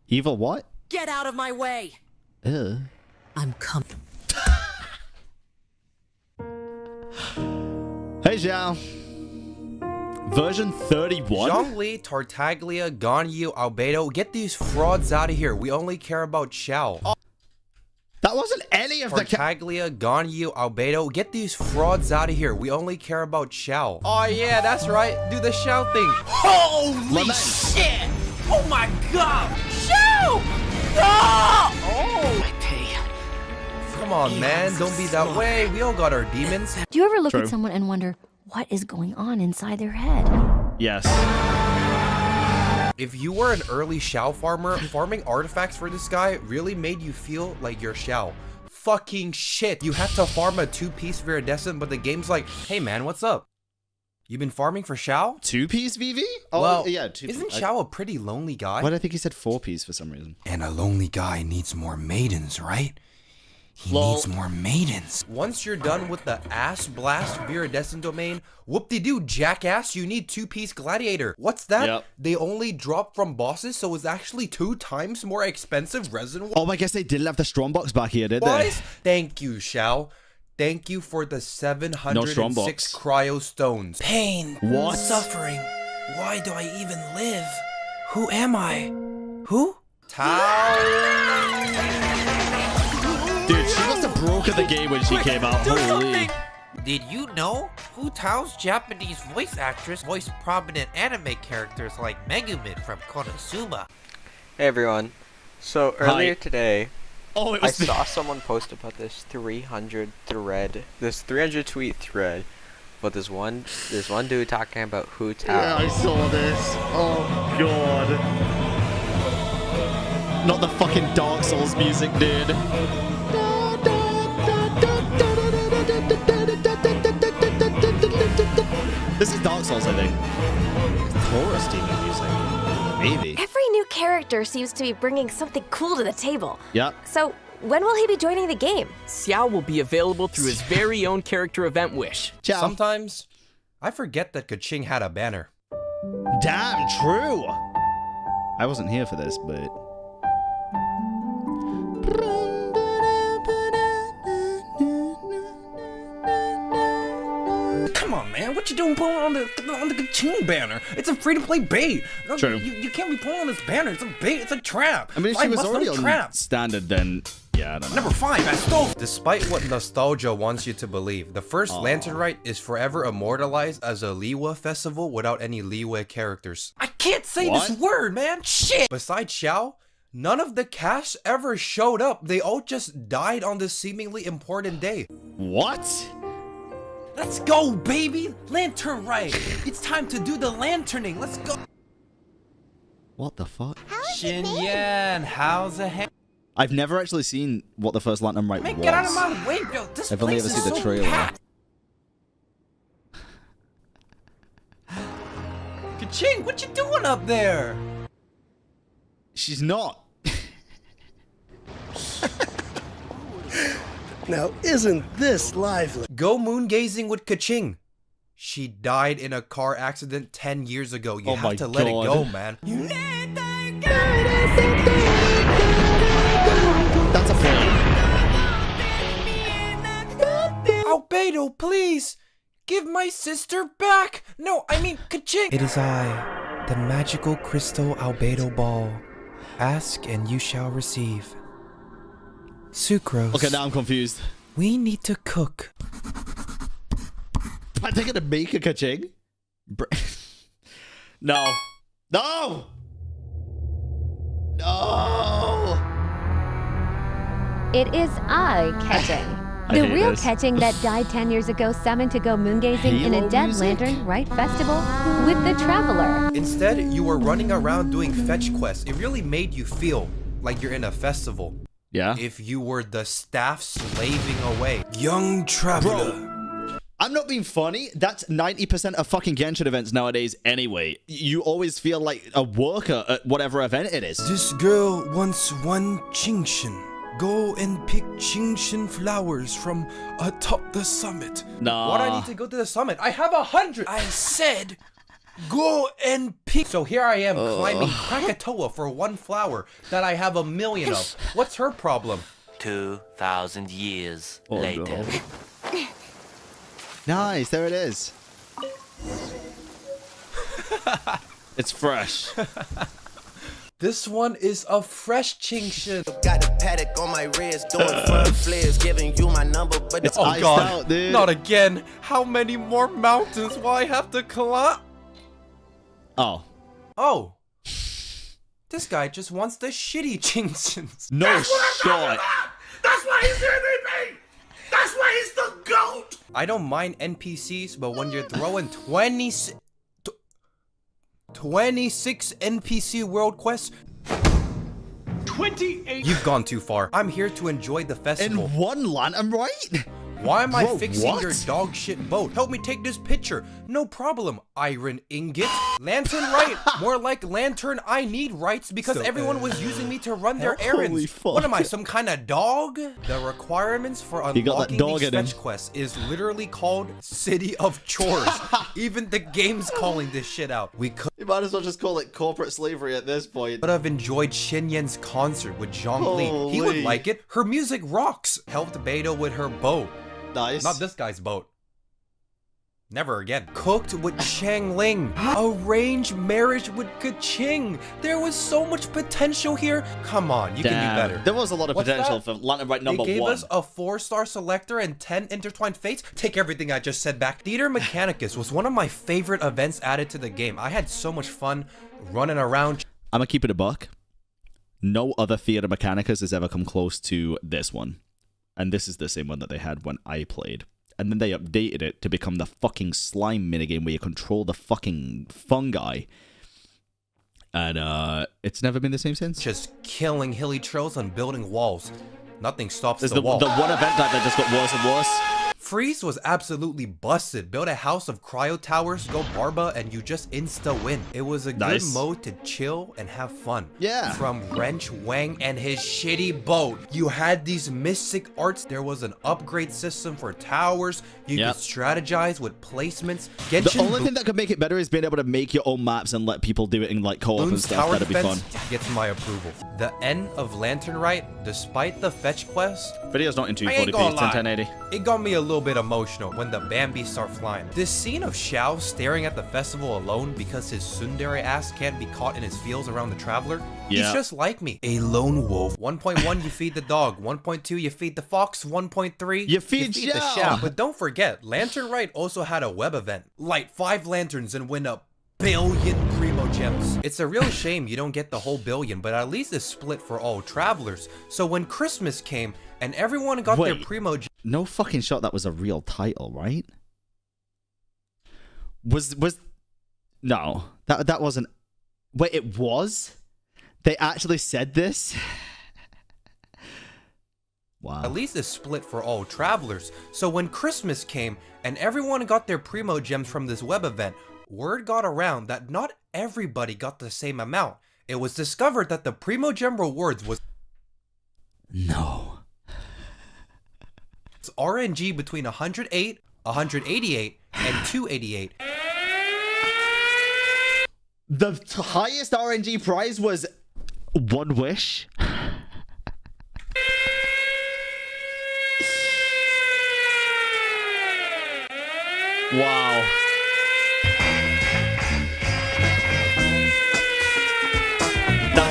Evil what? Get out of my way! Ugh. I'm coming. Hey, Zhao. Version 31? Zhongli, Tartaglia, Ganyu, Albedo, get these frauds out of here. We only care about Xiao. That wasn't any of the ca- Tartaglia, Ganyu, Albedo, get these frauds out of here. We only care about Xiao. Oh yeah, that's right. Do the Xiao thing. Holy Lament. shit! Oh my god! Shoot! Ah! Oh! I pay. Come on, man. Don't be that way. We all got our demons. Do you ever look True. at someone and wonder what is going on inside their head? Yes. If you were an early Xiao farmer, farming artifacts for this guy really made you feel like you're Xiao. Fucking shit. You had to farm a two-piece Viridescent, but the game's like, hey man, what's up? You've been farming for Xiao? Two piece VV? Oh, well, yeah, two Isn't I- Xiao a pretty lonely guy? Why did I think he said four piece for some reason? And a lonely guy needs more maidens, right? He Lol. needs more maidens. Once you're done with the ass blast viridescent domain, whoop-de-doo, jackass, you need two-piece gladiator. What's that? Yep. They only drop from bosses, so it's actually two times more expensive resin. Oh, I guess they didn't have the strong box back here, did Boys, thank you, Xiao. Thank you for the 706 Strombox. cryo stones. Pain. What? Suffering. Why do I even live? Who am I? Who? they? Dude, she broken the game when she came out. Holy. Did you know Hu Tao's Japanese voice actress voiced prominent anime characters like Megumin from Konosuba? Hey everyone. So Hi. earlier today, Oh, it I was the- saw someone post about this 300 thread, this 300 tweet thread, but there's one, there's one dude talking about Hu Tao. Yeah, I saw this. Oh, God. Not the fucking Dark Souls music, dude. This is Dark Souls, I think. Taurus demon music. Maybe. Every new character seems to be bringing something cool to the table. Yep. So, when will he be joining the game? Xiao will be available through his very own character event wish. Sometimes, I forget that Keqing had a banner. Damn, true. I wasn't here for this, but. On, man. What you doing pulling on the on the Keqing banner? It's a free-to-play bait. No, True. You, you can't be pulling on this banner. It's a bait. It's a trap. I mean, if Five she was already no on trap. standard, then. Yeah, I don't know. Number five, I stole. Despite what nostalgia wants you to believe, the first Aw. Lantern Rite is forever immortalized as a Liyue festival without any Liyue characters. I can't say this word, man. Shit. Besides Xiao, none of the cast ever showed up. They all just died on this seemingly important day. What? Let's go, baby! Lantern Rite! It's time to do the lanterning. Let's go. What the fuck? Xinyan, how's the hand? I've never actually seen what the first Lantern Rite Man, was. get out of my way, bro. This I've only place ever is seen the so trailer. packed. Keqing, what you doing up there? She's not. Now, isn't this lively? Go moon gazing with Keqing. She died in a car accident 10 years ago. You Oh have my to let it go, man. That's a plane. Albedo, please! Give my sister back! No, I mean, Keqing! It is I, the magical crystal Albedo ball. Ask and you shall receive. Sucrose. Okay, now I'm confused. We need to cook. Are they gonna make a Keqing? Br- no. No! No! It is I, Keqing. The real this. Keqing that died 10 years ago summoned to go moongazing in Halo a Dead music? Lantern Rite Festival with the Traveler. Instead, you were running around doing fetch quests. It really made you feel like you're in a festival. Yeah. If you were the staff slaving away. Young traveler. I'm not being funny. That's 90% of fucking Genshin events nowadays anyway. You always feel like a worker at whatever event it is. This girl wants one Qingxin. Go and pick Qingxin flowers from atop the summit. Nah. Why do I need to go to the summit? I have a hundred. I said, go and pick. So here I am climbing Krakatoa for one flower that I have a million of. What's her problem? 2,000 years Oh, later. Nice, there it is. it's fresh. This one is a fresh Qingxin. Got a paddock on my wrist, doing front flares, giving you my number, but It's oh iced god, out, dude. not again. How many more mountains will I have to climb? Oh. Oh. This guy just wants the shitty Qingxins. No shot. That's why he's MVP! That's why he's the GOAT! I don't mind NPCs, but when you're throwing 26, 26 NPC world quests, 28 you've gone too far. I'm here to enjoy the festival. In one line, I'm right? Why am I fixing what? your dog shit boat? Help me take this picture. No problem. Iron ingot. Lantern Rite. More like lantern I need rights because So- everyone was using me to run their Holy errands. fuck. What am I, some kind of dog? The requirements for You got that unlocking dog these fetch quests is literally called City of Chores. Even the game's calling this shit out. We could You might as well just call it corporate slavery at this point. But I've enjoyed Xinyan's concert with Zhongli. He would like it. Her music rocks. Helped Beidou with her boat. Nice. Not this guy's boat. Never again. Cooked with Xiangling. Arranged marriage with Keqing. There was so much potential here. Come on, you Damn. can do better. There was a lot of What's potential that? for Lantern Rite number one. they gave one. us a four-star selector and 10 intertwined fates. Take everything I just said back. Theater Mechanicus was one of my favorite events added to the game. I had so much fun running around. I'm gonna keep it a buck. No other Theater Mechanicus has ever come close to this one. And this is the same one that they had when I played. And then they updated it to become the fucking slime minigame where you control the fucking fungi. And uh it's never been the same since. Just killing hilichurls and building walls. Nothing stops the, the, wall. the one event type that just got worse and worse. Freeze was absolutely busted. Build a house of cryo towers, go Barba, and you just insta win. It was a Nice. good mode to chill and have fun. Yeah. From Wrench Wang and his shitty boat. You had these mystic arts. There was an upgrade system for towers. You Yep. could strategize with placements. The only thing that could make it better is being able to make your own maps and let people do it in like co-op and stuff. Tower That'd be fun. Defense gets my approval. The end of Lantern Rite, despite the fetch quest, Video's not in I ain't 240p, gonna it's lie. 1080. It got me a little bit emotional when the Bambi start flying. This scene of Xiao staring at the festival alone because his tsundere ass can't be caught in his fields around the traveler. He's just like me, a lone wolf. 1.1 you feed the dog, 1.2 you feed the fox, 1.3 You feed the Xiao. Xiao. But don't forget, Lantern Rite also had a web event. Light five lanterns and win a billion primo gems. It's a real shame you don't get the whole billion, but at least it's split for all travelers. So when Christmas came and everyone got their primo gems, No fucking shot that was a real title, right? Was was no. That that wasn't Wait, it was? They actually said this? Wow. At least it's split for all travelers. So when Christmas came and everyone got their Primo gems from this web event, word got around that not everybody got the same amount. It was discovered that the Primo gem rewards was No. It's RNG between 108, 188, and 288. The t- highest RNG prize was one wish. Wow.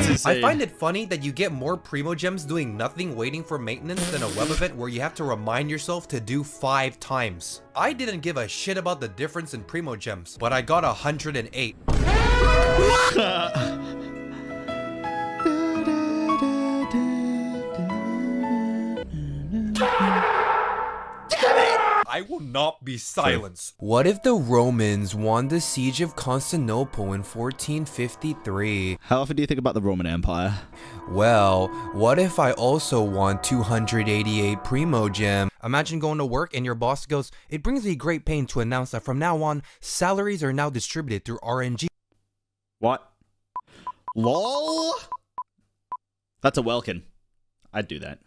Insane. I find it funny that you get more Primo Gems doing nothing waiting for maintenance than a web event where you have to remind yourself to do five times. I didn't give a shit about the difference in Primo Gems, but I got 108. I will not be silenced. What if the Romans won the siege of Constantinople in 1453? How often do you think about the Roman Empire? Well, what if I also won 288 Primo Gem? Imagine going to work and your boss goes, It brings me great pain to announce that from now on, salaries are now distributed through RNG. What? LOL? That's a Welkin. I'd do that.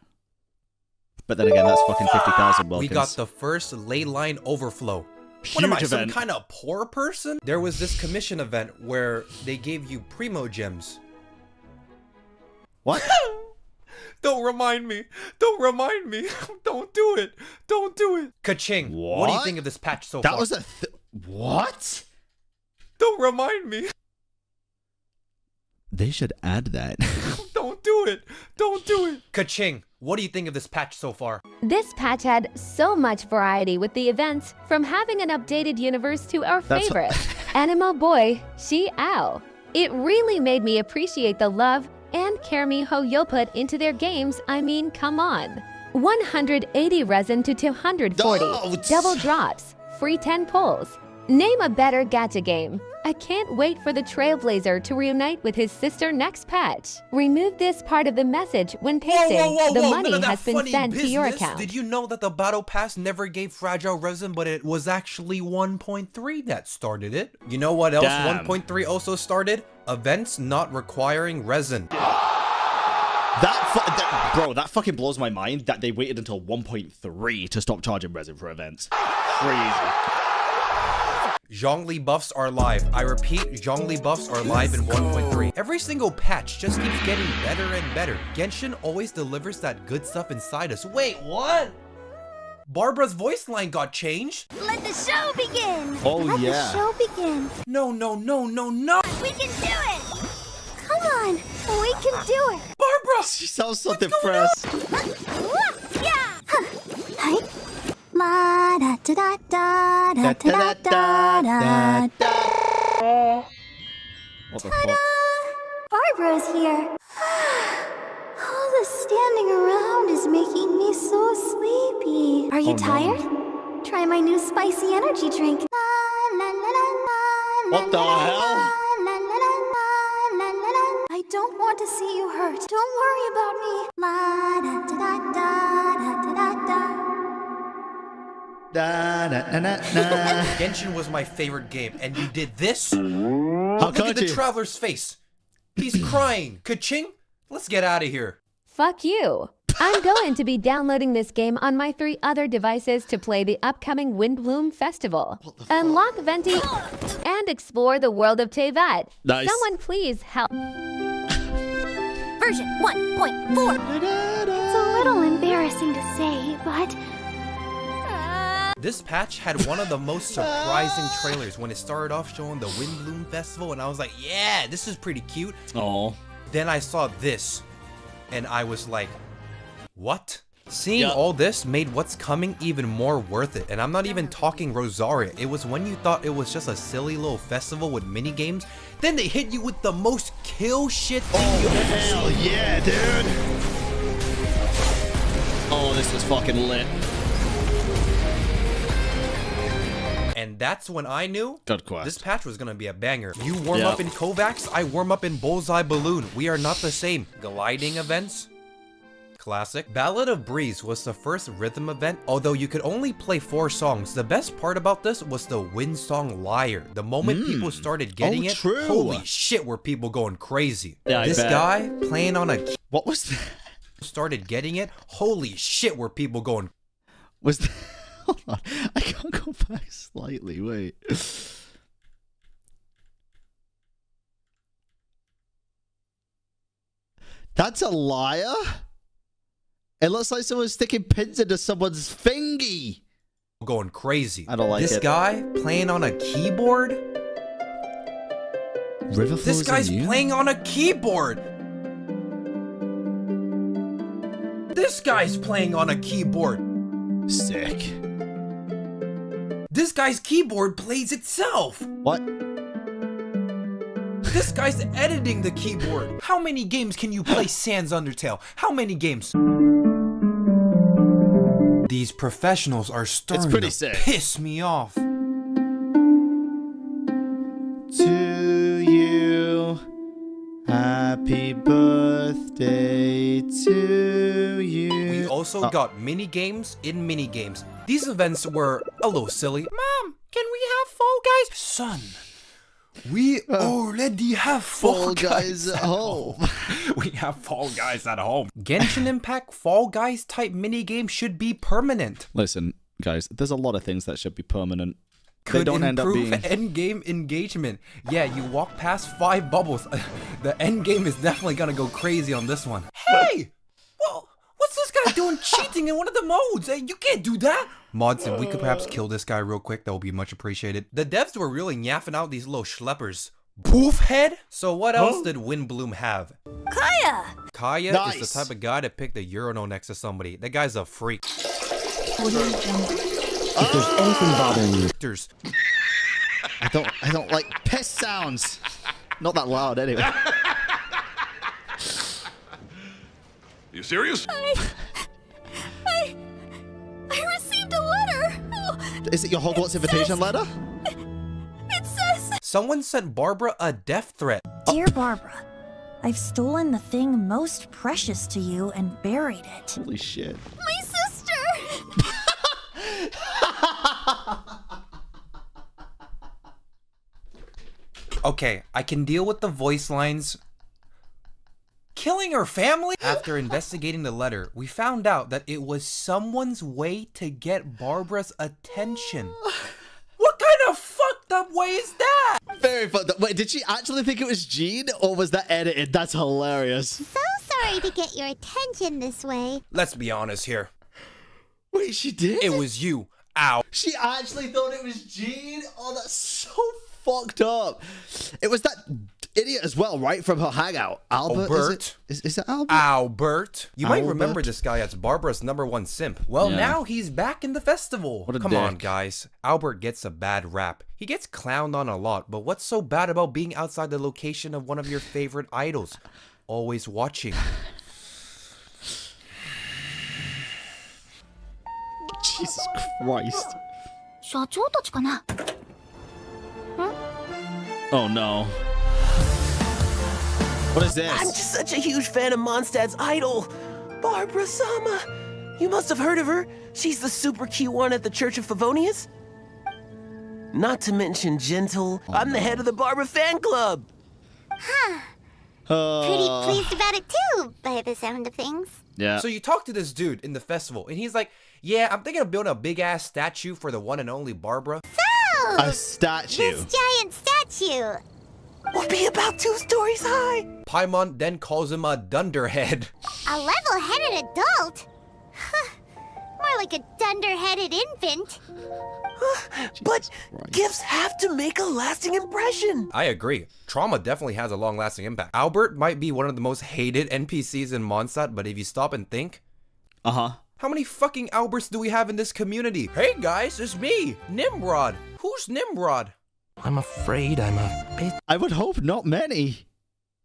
But then again, that's fucking 50,000 Welkins. We got the first ley line overflow. what am I, Huge some kind of poor person? There was this commission event where they gave you Primo Gems. What? Don't remind me. Don't remind me. Don't do it. Don't do it. Keqing. What, what do you think of this patch so That far? That was a th- what? Don't remind me. They should add that. Don't do it. Don't do it. Keqing. What do you think of this patch so far? This patch had so much variety with the events, from having an updated universe to our That's- favorite, Anemo Boy, Xiao. It really made me appreciate the love and care MiHoYo put into their games. I mean, come on. 180 resin to 240, Don't. double drops, free 10 pulls. Name a better gacha game. I can't wait for the Trailblazer to reunite with his sister next patch. Remove this part of the message when pasting. the None money of that has been funny sent to your business. account. Did you know that the Battle Pass never gave Fragile Resin, but it was actually 1.3 that started it? You know what else 1.3 also started? Events not requiring resin. That, that bro, that fucking blows my mind that they waited until 1.3 to stop charging resin for events. Crazy. Zhongli buffs are live. I repeat, Zhongli buffs are live in 1.3. Every single patch just keeps getting better and better. Genshin always delivers that good stuff inside us. Wait, what? Barbara's voice line got changed? Let the show begin! Oh, Let yeah. the show begin! No, no, no, no, no! We can do it! Come on! We can do it! Barbara! She sounds so depressed. Yeah! Hi. La da da da da da da da da the fuck? Barbara's here. All the standing around is making me so sleepy. Are you Oh, no. tired? Try my new spicy energy drink. What the hell? I don't want to see you hurt. Don't worry about me. Da, na, na, na, na. Genshin was my favorite game, and you did this? How Look at the you? traveler's face. He's crying. Keqing? Let's get out of here. Fuck you. I'm going to be downloading this game on my three other devices to play the upcoming Windblume Festival. Unlock Venti and explore the world of Teyvat. Nice. Someone please help. Version 1.4. It's a little embarrassing to say, but This patch had one of the most surprising trailers when it started off showing the Windblume Festival, and I was like, yeah, this is pretty cute. Oh. Then I saw this, and I was like, what? Seeing Yeah. all this made what's coming even more worth it, and I'm not even talking Rosaria. It was when you thought it was just a silly little festival with mini games, then they hit you with the most kill shit thing you've ever oh, Hell yeah, dude. Oh, this was fucking lit. That's when I knew this patch was gonna be a banger. You warm Yep. up in Kovacs, I warm up in Bullseye Balloon. We are not the same. Gliding events? Classic. Ballad of Breeze was the first rhythm event, although you could only play four songs. The best part about this was the Windsong Lyre. The moment hmm. people started getting Oh, it, true. holy shit were people going crazy. Yeah, this guy playing on a What was that? started getting it, holy shit were people going Was that? Hold on. I can't go back slightly. Wait. That's a liar. It looks like someone's sticking pins into someone's thingy. going crazy. I don't like this it. guy playing on a keyboard. River This guy's you? playing on a keyboard. This guy's playing on a keyboard. Sick. This guy's keyboard plays itself. What? This guy's editing the keyboard. How many games can you play Sans Undertale? How many games? These professionals are starting pretty to sick. piss me off. Happy birthday to you. We also Oh. got mini games in mini games. These events were a little silly. Mom, can we have Fall Guys? Son, we uh, already have Fall, Fall Guys at home. we have Fall Guys at home. Genshin Impact Fall Guys type mini game should be permanent. Listen, guys, there's a lot of things that should be permanent. They Could don't end up improve being. end game engagement. Yeah, you walk past five bubbles. the end game is definitely gonna go crazy on this one. Hey! Well, what's this guy doing cheating in one of the modes? Hey, you can't do that! Mods, if we could perhaps kill this guy real quick, that would be much appreciated. The devs were really yapping out these little schleppers. Poof head? So what else did Windblume have? Kaeya! Kaeya is the type of guy to pick the urinal next to somebody. That guy's a freak. If there's oh. anything bothering you, There's I don't. I don't like piss sounds. Not that loud, anyway. You serious? I. I. I received a letter. Oh, Is it your Hogwarts invitation letter? it says. someone sent Barbara a death threat. Dear Barbara, I've stolen the thing most precious to you and buried it. Holy shit. My Okay, I can deal with the voice lines. Killing her family? After investigating the letter, we found out that it was someone's way to get Barbara's attention. What kind of fucked up way is that? Very fucked up. Wait, did she actually think it was Jean, or was that edited? That's hilarious. So sorry to get your attention this way. Let's be honest here. Wait, she did? It was you. Ow. She actually thought it was Jean? Oh, that's so fucked up. It was that idiot as well, right? From her hangout. Albert? Albert. Is, it, is, is it Albert? Albert. You might remember this guy as Barbara's number one simp. Well, Yeah. now he's back in the festival. What a Come on, guys. Albert gets a bad rap. He gets clowned on a lot, but what's so bad about being outside the location of one of your favorite idols? Always watching. Jesus Christ. Oh no. What is this? I'm just such a huge fan of Mondstadt's idol, Barbara Sama. You must have heard of her. She's the super cute one at the Church of Favonius. Not to mention gentle. Oh, I'm no. the head of the Barbara fan club. Huh. Uh, Pretty pleased about it too, by the sound of things. Yeah. So you talk to this dude in the festival, and he's like, "Yeah, I'm thinking of building a big ass statue for the one and only Barbara." So, a statue. this giant statue. Will be about two stories high. Paimon then calls him a dunderhead. A level-headed adult? More like a dunder-headed infant. But gifts have to make a lasting impression. I agree. Trauma definitely has a long lasting impact. Albert might be one of the most hated NPCs in Mondstadt, but if you stop and think, Uh huh. How many fucking Alberts do we have in this community? Hey guys, it's me, Nimrod. Who's Nimrod? I'm afraid I'm a bit. I would hope not many.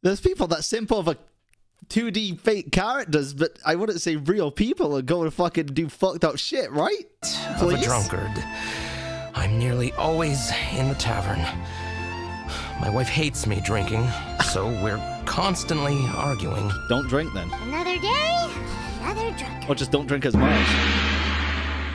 There's people that simp over 2D fake characters, but I wouldn't say real people are going to fucking do fucked up shit, right? of a drunkard. I'm nearly always in the tavern. My wife hates me drinking, so we're constantly arguing. Don't drink then. Another day, another drunk. Or just don't drink as much.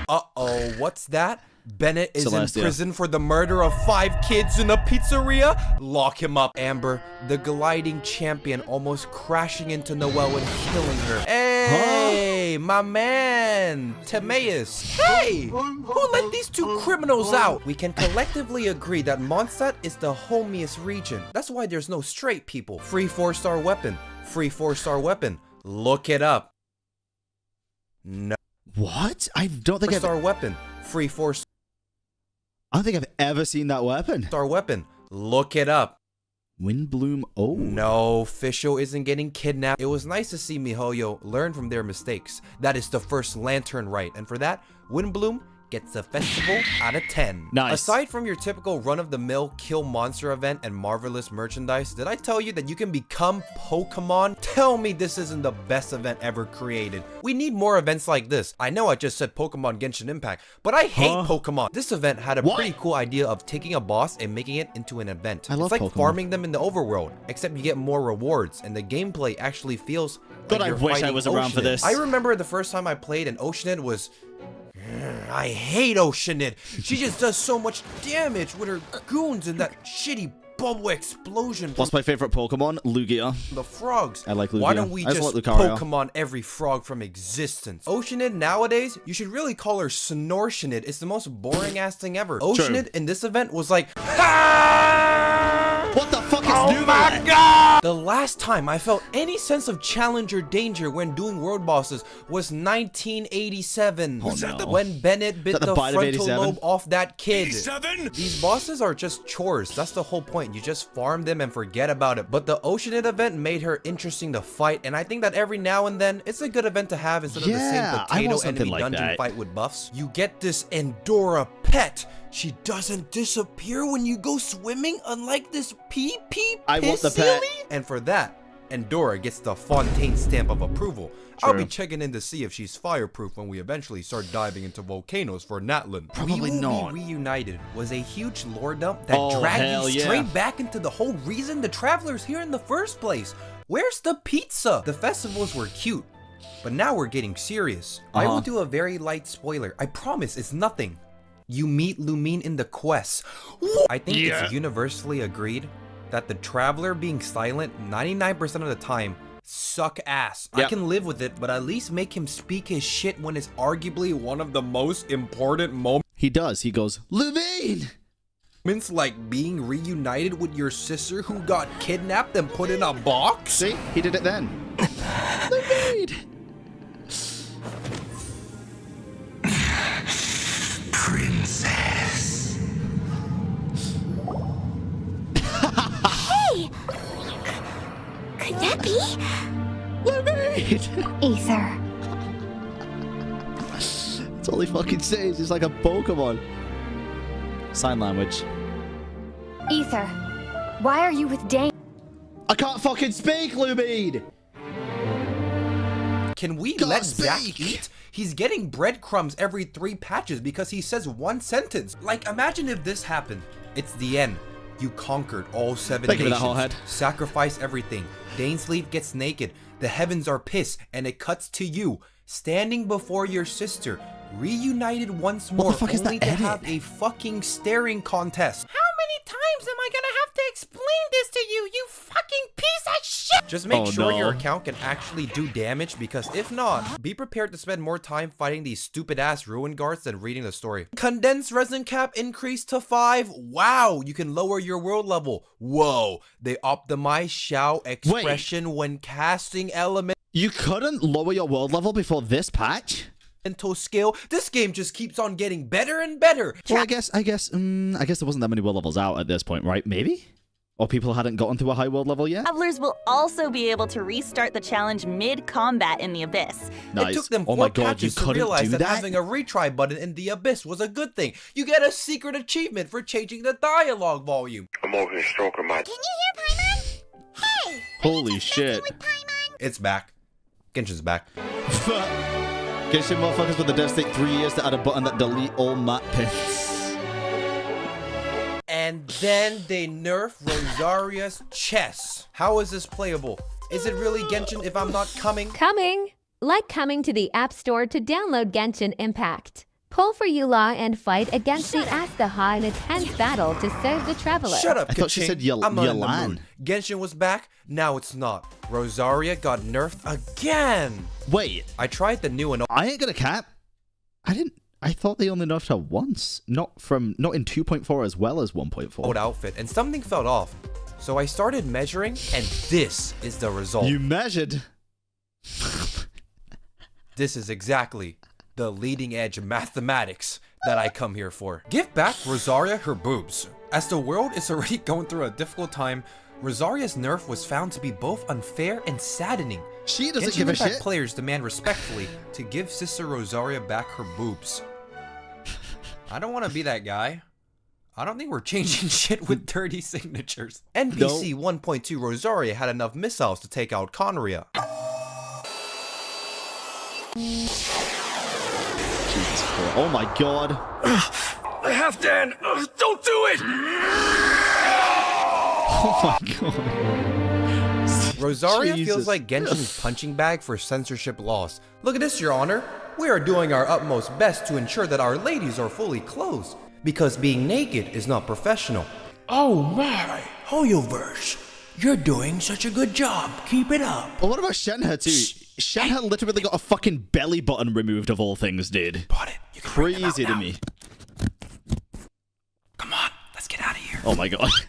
Uh-oh, what's that? Bennett is Celestia. in prison for the murder of five kids in a pizzeria? Lock him up. Amber, the gliding champion, almost crashing into Noelle and killing her. Hey, my man, Timaeus. Hey, who let these two criminals out? We can collectively agree that Mondstadt is the homiest region. That's why there's no straight people. Free four-star weapon. Free four-star weapon. Look it up. No. What? I don't think I've... Four-star weapon. free four I don't think I've ever seen that weapon. star weapon. Look it up. Windblume. Oh. No, Fischl isn't getting kidnapped. It was nice to see MiHoYo learn from their mistakes. That is the first Lantern Rite, and for that, Windblume gets a festival out of 10. Nice. Aside from your typical run-of-the-mill kill monster event and marvelous merchandise, did I tell you that you can become Pokemon? Tell me this isn't the best event ever created. We need more events like this. I know I just said Pokemon Genshin Impact, but I hate Huh? Pokemon. This event had a What? pretty cool idea of taking a boss and making it into an event. I love it's like Pokemon. farming them in the overworld, except you get more rewards, and the gameplay actually feels God, like I wish I was around for this. I remember the first time I played and Oceanid was Mm, I hate Oceanid. She just does so much damage with her goons and that shitty bubble explosion What's my favorite Pokemon? Lugia. the frogs. I like Lugia. Why don't we just just like Pokemon every frog from existence? Oceanid nowadays, you should really call her Snortionid. It's the most boring ass thing ever. Oceanid in this event was like What the fuck is Oh new? my god! The last time I felt any sense of challenge or danger when doing world bosses was 1987. Oh, no. When Bennett bit the, the frontal 87? lobe off that kid. 87? These bosses are just chores. That's the whole point. You just farm them and forget about it. But the Oceanid event made her interesting to fight, and I think that every now and then it's a good event to have instead of the same potato enemy like dungeon that. fight with buffs. You get this Endora pet. She doesn't disappear when you go swimming, unlike this pee pee. I want the pet. And for that, Endora gets the Fontaine stamp of approval. I'll be checking in to see if she's fireproof when we eventually start diving into volcanoes for Natlan. Probably we Will not. Be Reunited was a huge lore dump that Oh, dragged hell you yeah. straight back into the whole reason the travelers here in the first place. Where's the pizza? The festivals were cute, but now we're getting serious. I Uh-huh. will do a very light spoiler. I promise it's nothing. You meet Lumine in the quest. I think Yeah. it's universally agreed that the traveler being silent 99% of the time suck ass. I can live with it, but at least make him speak his shit when it's arguably one of the most important moments. He does. He goes, Lumine! Moments like being reunited with your sister who got kidnapped and put in a box. See? He did it then. Lumine! Could that be? Lumine! Aether. That's all he fucking says. He's like a Pokemon. Sign language. Aether. Why are you with Dain? I can't fucking speak, Lumine! Can we God let speak. Zack eat? He's getting breadcrumbs every three patches because he says one sentence. Like, imagine if this happened. It's the end. You conquered all seven Thank you for that, nations. Sacrifice everything. Dainsleif gets naked. The heavens are pissed, and it cuts to you, standing before your sister, reunited once What the more, fuck is only that to edit? have a fucking staring contest. How many times am I gonna have to explain this to you, you fucking piece of shit? Just make Oh, sure your account can actually do damage because if not, be prepared to spend more time fighting these stupid ass ruin guards than reading the story. Condensed resin cap increased to 5. Wow, you can lower your world level. Whoa, they optimize Xiao expression when casting element You couldn't lower your world level before this patch? Mental skill. This game just keeps on getting better and better. Well, I guess, I guess, um, I guess there wasn't that many world levels out at this point, right? Maybe? Or people hadn't gotten to a high world level yet? Travelers will also be able to restart the challenge mid-combat in the Abyss. Nice. It took them oh four my god, you patches to couldn't realize do that, that? having a retry button in the Abyss was a good thing. You get a secret achievement for changing the dialogue volume. I'm over here stroking my. Can you hear Paimon? Hey! Holy shit. It's back. Genshin's back. Genshin motherfuckers with the dev take three years to add a button that delete all map pins. And then they nerf Rosaria's chess. How is this playable? Is it really Genshin if I'm not coming? Coming! Like coming to the App Store to download Genshin Impact. Pull for Eula and fight against the Azhdaha in a tense battle to save the traveler. Shut up, I thought she said Yel- I'm not in the Yelan. mood. Genshin was back, now it's not. Rosaria got nerfed again. Wait, I tried the new and I ain't gonna cap. I didn't. I thought they only nerfed her once, not from not in 2.4 as well as 1.4. old outfit, and something felt off. So I started measuring, and this is the result. You measured. This is exactly the leading edge mathematics. that I come here for. Give back Rosaria her boobs. As the world is already going through a difficult time, Rosaria's nerf was found to be both unfair and saddening. She doesn't Genshin give a shit. players demand respectfully to give Sister Rosaria back her boobs. I don't want to be that guy. I don't think we're changing shit with dirty signatures. NPC 1.2 Rosaria had enough missiles to take out Khaenri'ah. Jesus Christ. Oh my god. I have Dan. Uh, don't do it. Oh my god. Rosaria Jesus. feels like Genshin's punching bag for censorship laws. Look at this, Your Honor. We are doing our utmost best to ensure that our ladies are fully clothed, because being naked is not professional. Oh my, Hoyoverse, you're doing such a good job. Keep it up. Well, what about Shenhe too? Shenhe literally got a fucking belly button removed of all things, dude. Bought it. You can bring them out Crazy to now. me. Come on, let's get out of here. Oh my god.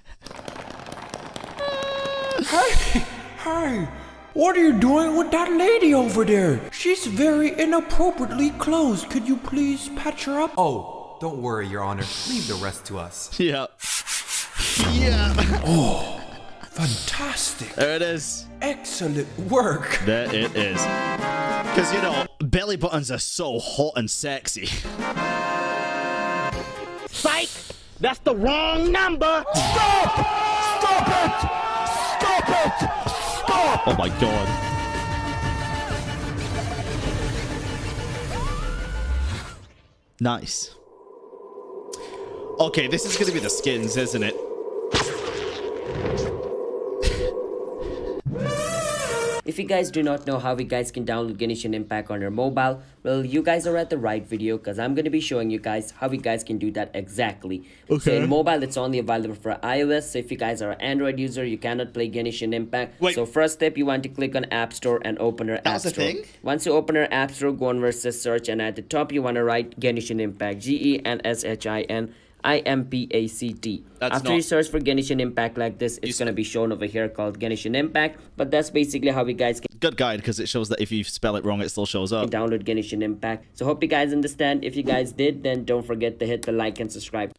Hey, hey, what are you doing with that lady over there? She's very inappropriately clothed. Could you please patch her up? Oh, don't worry, Your Honor. Leave the rest to us. Yeah. Yeah. Oh, fantastic. There it is. Excellent work. There it is. Because, you know, belly buttons are so hot and sexy. Psych! That's the wrong number! Stop! Stop it! Stop it! Stop! Oh my god. Nice. Okay, this is going to be the skins, isn't it? If you guys do not know how you guys can download Genshin Impact on your mobile, well, you guys are at the right video because I'm going to be showing you guys how you guys can do that exactly. So Okay. in mobile, it's only available for iOS. So if you guys are an Android user, you cannot play Genshin Impact. Wait. So first step, you want to click on App Store and open your App was a Store. thing? Once you open your App Store, go on versus search and at the top, you want to write Genshin Impact. G-E-N-S-H-I-N. I-M-P-A-C-T. That's After you search for Genshin Impact like this, it's going to be shown over here called Genshin Impact. But that's basically how you guys can Good guide, because it shows that if you spell it wrong, it still shows up. download Genshin Impact. So hope you guys understand. If you guys did, then don't forget to hit the like and subscribe.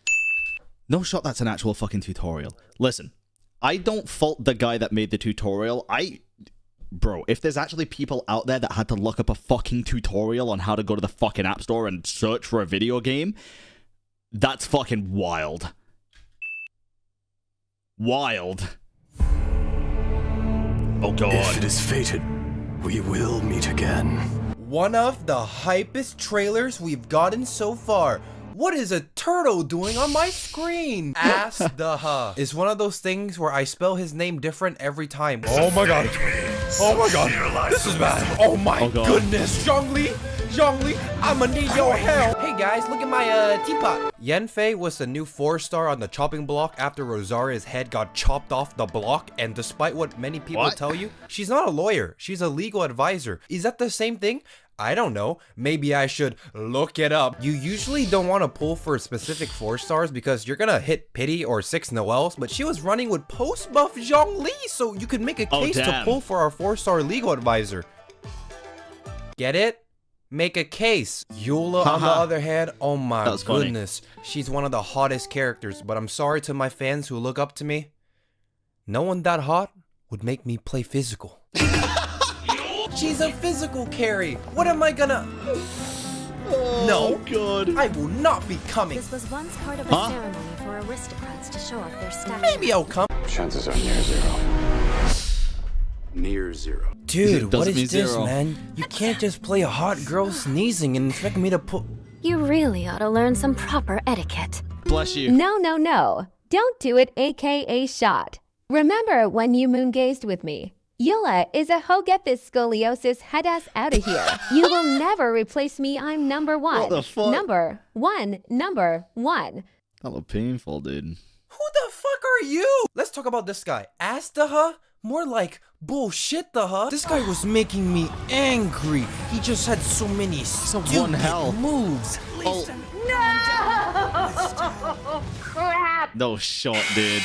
No shot that's an actual fucking tutorial. Listen, I don't fault the guy that made the tutorial. I. Bro, if there's actually people out there that had to look up a fucking tutorial on how to go to the fucking App Store and search for a video game, that's fucking wild. Wild. Oh god. If it is fated, we will meet again. One of the hypest trailers we've gotten so far. What is a turtle doing on my screen? Ask the huh. Is one of those things where I spell his name different every time. Oh my god. Oh my god. This is bad. Oh my Oh god. goodness. Zhongli, Zhongli, I'ma need your help. Hey guys, look at my uh teapot. Yanfei was the new four star on the chopping block after Rosaria's head got chopped off the block. And despite what many people What? tell you, she's not a lawyer. She's a legal advisor. Is that the same thing? I don't know. Maybe I should look it up. You usually don't want to pull for specific four stars because you're gonna hit pity or six Noelles, but she was running with post buff Zhongli, so you could make a Oh, case to pull for our four star legal advisor. Get it? Make a case. Eula, on the other hand, oh my was funny. goodness. She's one of the hottest characters, but I'm sorry to my fans who look up to me. No one that hot would make me play physical. She's a physical carry. What am I gonna... Oh, no. God. I will not be coming. This was once part of a Huh? ceremony for aristocrats to show off their stature. Maybe I'll come. Chances are near zero. Near zero. Dude, what Doesn't is mean this, zero. man? You can't just play a hot girl sneezing and expect me to put... You really ought to learn some proper etiquette. Bless you. No, no, no. Don't do it, aka shot. Remember when you moon gazed with me? Eula is a ho get this scoliosis head ass out of here. You will never replace me. I'm number one. the fuck? Number one. Number one. That looked painful, dude. Who the fuck are you? Let's talk about this guy. Azhdaha? More like bullshit the huh? This guy was making me angry. He just had so many stupid one hell. moves. Oh, No! Crap! no shot, dude.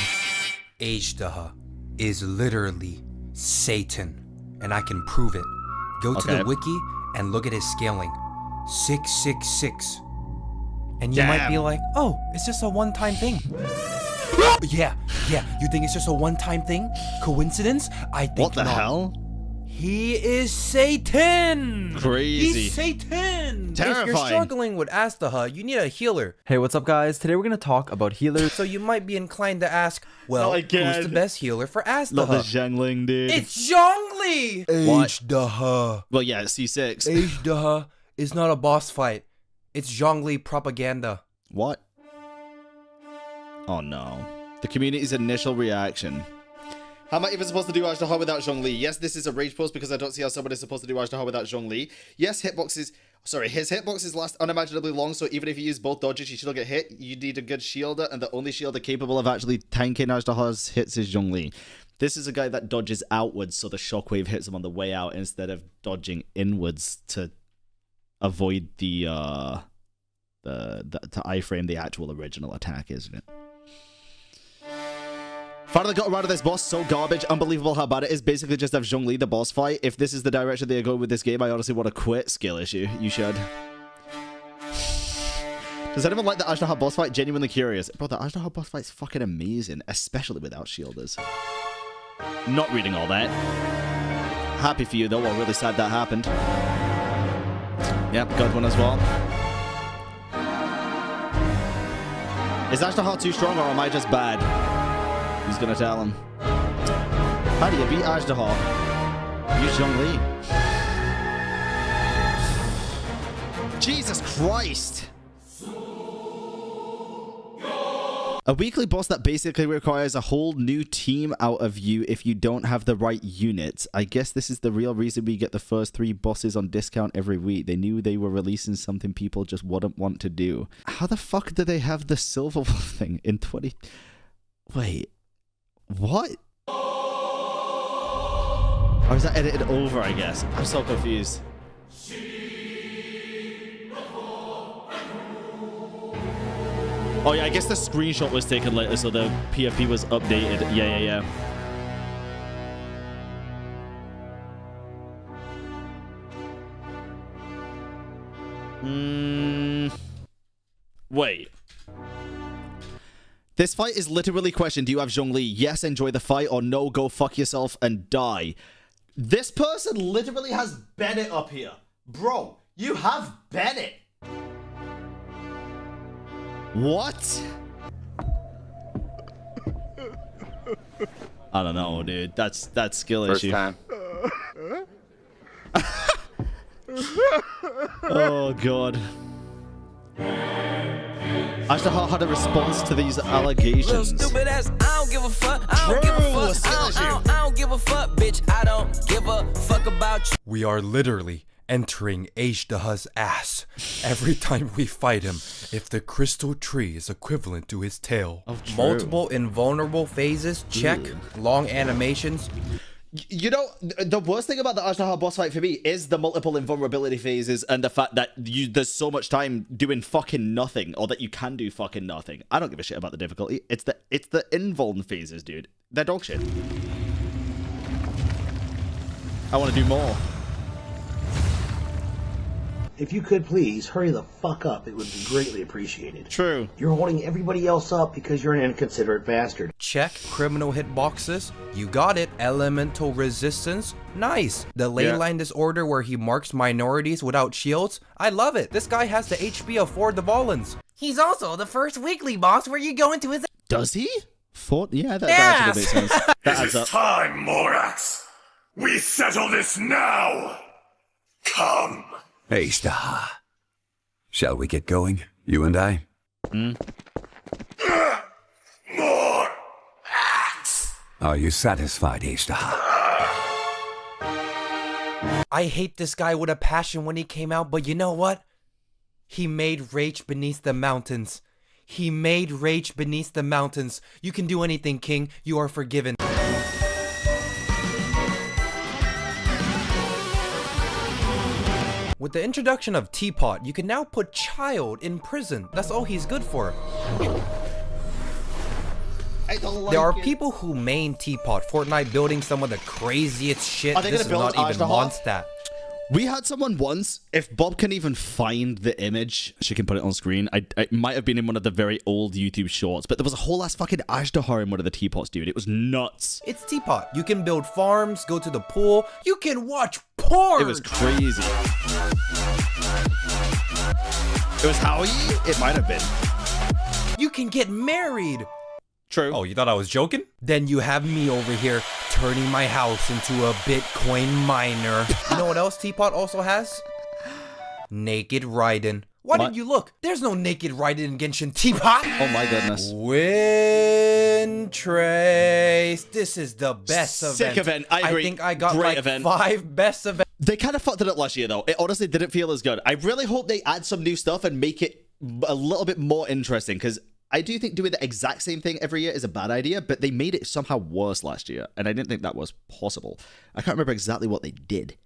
Azhdaha is literally Satan, and I can prove it. Go to the wiki and look at his scaling. 666. And you might be like, oh, it's just a one-time thing. yeah, yeah, you think it's just a one-time thing? Coincidence? I think What the not. hell? He is Satan! Crazy. He's Satan! Terrifying. If you're struggling with Azhdaha, you need a healer. Hey, what's up guys? Today we're gonna talk about healers. So you might be inclined to ask, well, Not who's the best healer for Azhdaha? Not the Zhangling, dude. It's Zhongli! What? Azhdaha. well, yeah, C6. Azhdaha is not a boss fight. It's Zhongli propaganda. What? Oh no. The community's initial reaction. How am I even supposed to do Azhdaha without Zhongli? Yes, this is a rage post because I don't see how someone is supposed to do Azhdaha without Zhongli. Yes, hitboxes. Sorry, his hitboxes last unimaginably long, so even if you use both dodges, you still get hit. You need a good shielder, and the only shielder capable of actually tanking Azhdaha's hits is Zhongli. This is a guy that dodges outwards, so the shockwave hits him on the way out instead of dodging inwards to avoid the uh the, the to iframe the actual original attack, isn't it? Finally got around to this boss, so garbage, unbelievable how bad it is. Basically just have Zhongli the boss fight. If this is the direction they are going with this game, I honestly want to quit. Skill issue. You should. Does anyone like the Azhdaha boss fight? Genuinely curious. Bro, the Azhdaha boss fight's fucking amazing, especially without shielders. Not reading all that. Happy for you though, I'm really sad that happened. Yep, good one as well. Is Azhdaha too strong or am I just bad? Who's gonna tell him? How do you beat Azhdaha? Use Zhongli. Jesus Christ! A weekly boss that basically requires a whole new team out of you if you don't have the right units. I guess this is the real reason we get the first three bosses on discount every week. They knew they were releasing something people just wouldn't want to do. How the fuck do they have the silver thing in 20... Wait. What? Or is that edited over, I guess? I'm so confused. Oh yeah, I guess the screenshot was taken later, so the PFP was updated. Yeah, yeah, yeah. Mm, wait. This fight is literally question, do you have Zhongli? Yes, enjoy the fight, or no, go fuck yourself and die. This person literally has Bennett up here. Bro, you have Bennett. What? I don't know, dude. That's that's skill First issue. time. oh god. Azhdaha had a response to these allegations. Stupid ass, I don't give a fuck. I don't give a fuck. I don't, I, don't, I don't give a fuck, bitch. I don't give a fuck about you. We are literally entering Azhdaha's ass every time we fight him if the crystal tree is equivalent to his tail. true. Multiple invulnerable phases, check. Long animations. You know, the worst thing about the Azhdaha boss fight for me is the multiple invulnerability phases and the fact that you there's so much time doing fucking nothing, or that you can do fucking nothing. I don't give a shit about the difficulty. It's the it's the invuln phases, dude. They're dog shit. I want to do more. If you could please hurry the fuck up, it would be greatly appreciated. True. You're holding everybody else up because you're an inconsiderate bastard. Check. Criminal hitboxes. You got it. Elemental resistance. Nice. The ley Yeah. line disorder where he marks minorities without shields. I love it. This guy has the HP of Ford the Volans. He's also the first weekly boss where you go into his. Does he? Fort? Yeah, that, that actually makes sense. That adds up. time, Morax. We settle this now. Come. Hey, Star. Shall we get going? You and I? More. acts! Are you satisfied, eh, Star? I hate this guy with a passion when he came out, but you know what? He made Rage Beneath the Mountains. He made Rage Beneath the Mountains. You can do anything, King. You are forgiven. With the introduction of Teapot, you can now put Child in prison. That's all he's good for. there are people who main Teapot, Fortnite building some of the craziest shit. This is not even Azhdaha? Mondstadt. We had someone once, if Bob can even find the image, she can put it on screen. I, it might have been in one of the very old YouTube shorts, but there was a whole ass fucking Azhdaha in one of the teapots, dude. It was nuts. It's Teapot. You can build farms, go to the pool, you can watch porn! It was crazy. It was Howie? It might have been. You can get married! True. Oh, you thought I was joking? Then you have me over here turning my house into a Bitcoin miner. you know what else Teapot also has? Naked Raiden. Why What? did you look? There's no naked Raiden in Genshin Teapot. Oh my goodness. Windtrace. This is the best Sick event. event. I agree. think I got Great like event. five best events. They kind of fucked it up last year, though. It honestly didn't feel as good. I really hope they add some new stuff and make it a little bit more interesting because I do think doing the exact same thing every year is a bad idea, but they made it somehow worse last year, and I didn't think that was possible. I can't remember exactly what they did,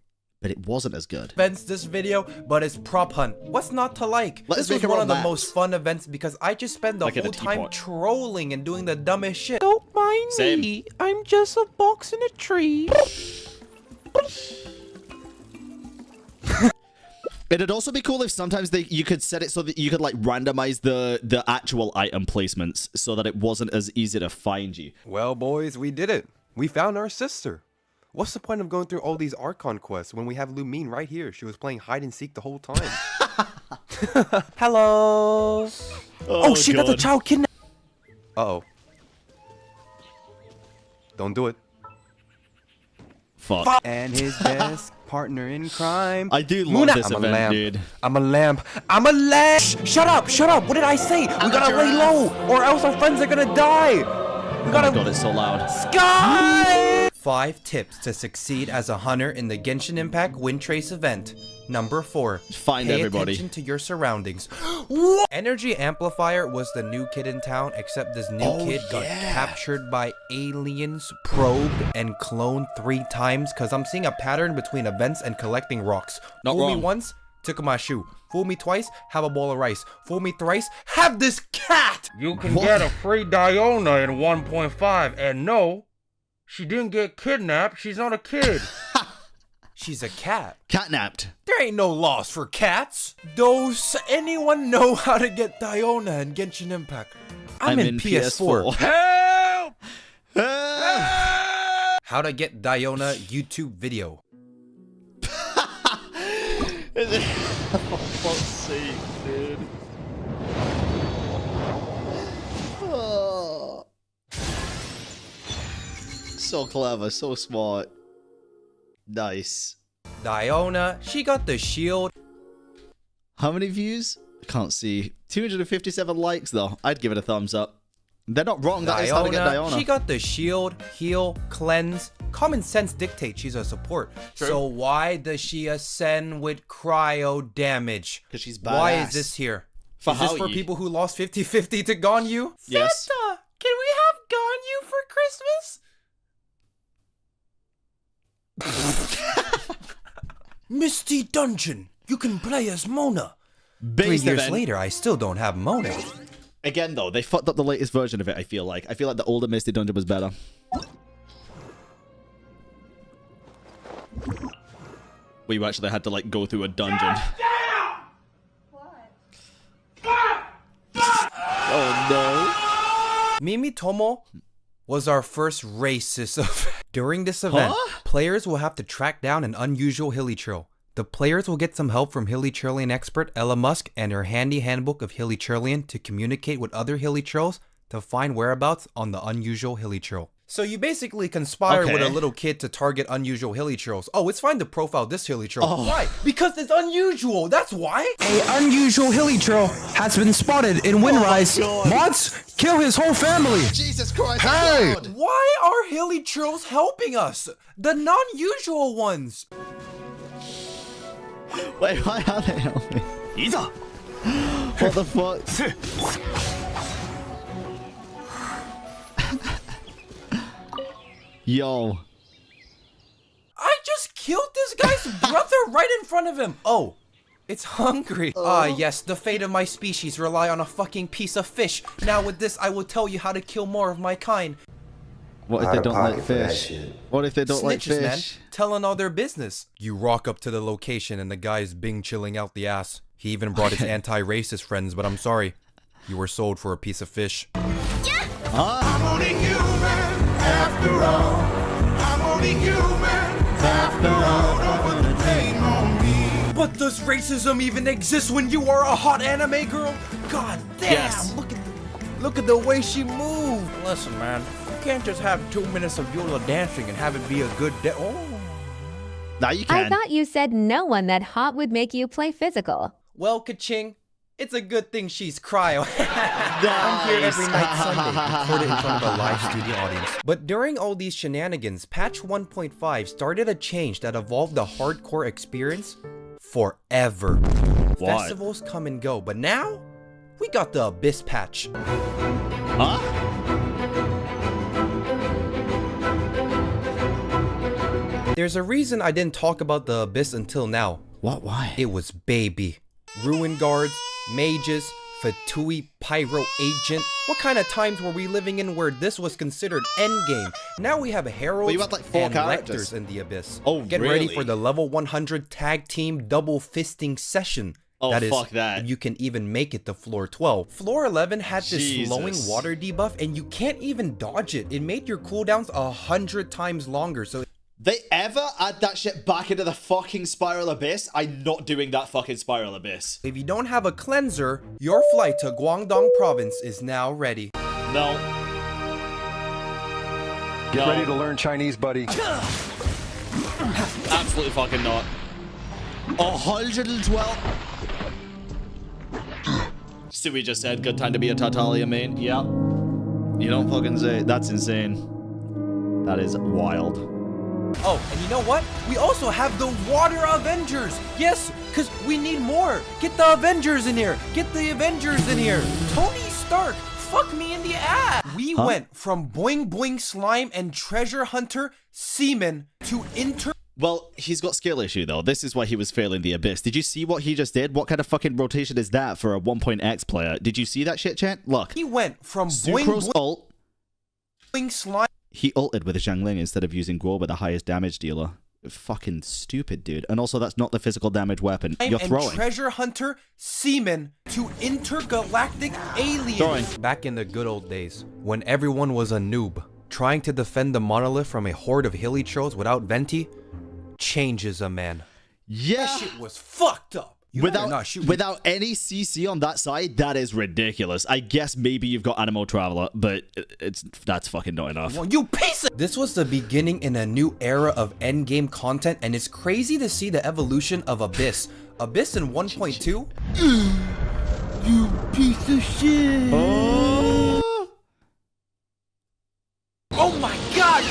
but it wasn't as good. events this video, but it's prop hunt. What's not to like? Let's this was one own of the most fun events because I just spend the Like whole time trolling and doing the dumbest shit. Don't mind Same. me. I'm just a box in a tree. It'd also be cool if sometimes they you could set it so that you could like randomize the the actual item placements so that it wasn't as easy to find you. Well, boys, we did it. We found our sister. What's the point of going through all these Archon quests when we have Lumine right here? She was playing hide and seek the whole time. Hello. Oh, shit, that's a child kidnap. Uh oh. Don't do it. Fuck. And his best partner in crime. I do love Muna- this I'm a event, lamb. dude. I'm a lamp. I'm a lamp. Shh, shut up, shut up. What did I say? We gotta lay low, or else our friends are gonna die. We Oh my gotta god, it's so loud. sky. Five tips to succeed as a hunter in the Genshin Impact Windtrace event. Number four. Find pay everybody. attention to your surroundings. what? Energy Amplifier was the new kid in town, except this new Oh, kid got captured by aliens, probed, and cloned three times. Cause I'm seeing a pattern between events and collecting rocks. Not Fool me once, took my shoe. Fool me twice, have a bowl of rice. Fool me thrice, have this cat. You can What? get a free Diona in 1.5, and no, she didn't get kidnapped. She's not a kid. She's a cat. Catnapped. There ain't no laws for cats. Does anyone know how to get Diona in Genshin Impact? I'm, in, PS4. Help! Help! How to get Diona YouTube video. For fuck's sake, dude. Oh. So clever, so smart. Nice. Diona, she got the shield. How many views? I can't see. 257 likes though. I'd give it a thumbs up. They're not wrong. That is how to get Diona. she got the shield, heal, cleanse. Common sense dictates she's a support. True. So why does she ascend with cryo damage? Because she's bad. Why is this here? For is this for Haoyi. people who lost 50-50 to Ganyu? Yes. Santa, can we have Ganyu for Christmas? Misty Dungeon. You can play as Mona. Three years event. later, I still don't have Mona. Again though, they fucked up the latest version of it, I feel like. I feel like the older Misty Dungeon was better. Where you actually had to like go through a dungeon. Oh no. Mimi Tomo was our first racist of During this event, Huh? players will have to track down an unusual hilichurl. The players will get some help from Hilichurlian expert Ella Musk and her handy handbook of Hilichurlian to communicate with other hilichurls to find whereabouts on the unusual hilichurl. So you basically conspire with a little kid to target unusual hilichurls. Oh, it's fine to profile this hilichurl. Oh. Why? Because it's unusual. That's why. A unusual hilichurl has been spotted in oh Windrise. Mods, kill his whole family. Jesus Christ! Hey! Why are hilichurls helping us? The non-usual ones. Wait, why are they helping? What the fuck? Yo. I just killed this guy's brother right in front of him. Oh, it's hungry. Ah, yes, the fate of my species rely on a fucking piece of fish. Now with this, I will tell you how to kill more of my kind. What if they don't like pocket for that fish? What if they don't like Snitches, man. Telling all their business. You rock up to the location and the guy's Bing chilling out the ass. He even brought his anti-racist friends, but I'm sorry. You were sold for a piece of fish. I'm only human after all. I'm only human after all. Don't put the blame on me. But does racism even exist when you are a hot anime girl? God damn! Yes. Look at the, look at the way she moved. Listen, man, you can't just have two minutes of Eula dancing and have it be a good day. Oh. Now you can. I thought you said no one that hot would make you play physical. Well, Kaching, it's a good thing she's cryo. I'm here every night Sunday, recorded in front of a live studio audience. But during all these shenanigans, patch 1.5 started a change that evolved the hardcore experience forever. What? Festivals come and go, but now we got the Abyss patch. Huh? There's a reason I didn't talk about the Abyss until now. What? Why? It was baby. Ruin guards, mages, Fatui Pyro Agent. What kind of times were we living in where this was considered endgame? Now we have heralds had, like, four and characters. in the Abyss. Oh, Get ready for the level 100 tag team double fisting session. Oh, That is, fuck that. You can even make it to floor 12. Floor 11 had this slowing water debuff, and you can't even dodge it. It made your cooldowns a hundred times longer. So They ever add that shit back into the fucking Spiral Abyss? I'm not doing that fucking Spiral Abyss. if you don't have a cleanser, your flight to Guangdong province is now ready. No. Get ready to learn Chinese, buddy. Absolutely fucking not. 112. See, we just said, good time to be a Tartaglia main. Yeah. You don't fucking say. That's insane. That is wild. Oh, and you know what? We also have the Water Avengers. Yes, because we need more. Get the Avengers in here. Get the Avengers in here. Tony Stark, fuck me in the ass. We Huh? went from Boing Boing Slime and Treasure Hunter Seaman to Inter. Well, he's got skill issue though. This is why he was failing the abyss. Did you see what he just did? What kind of fucking rotation is that for a 1.x player? Did you see that shit, chat? Look. He went from Boing Sucrose ult. Boing Slime. He ulted with a Xiangling instead of using Guo with the highest damage dealer. Fucking stupid, dude. And also, that's not the physical damage weapon. You're and throwing. Treasure Hunter Seaman to Intergalactic aliens. Throwing. Back in the good old days, when everyone was a noob, trying to defend the monolith from a horde of hilichurls without Venti, changes a man. Yeah. That shit was fucked up. You without not shoot. without any CC on that side, that is ridiculous. I guess maybe you've got Anemo Traveler, but it's that's fucking not enough. Well, you piece of- This was the beginning in a new era of endgame content, and it's crazy to see the evolution of Abyss. Abyss in 1.2 You piece of shit. Oh Oh my god!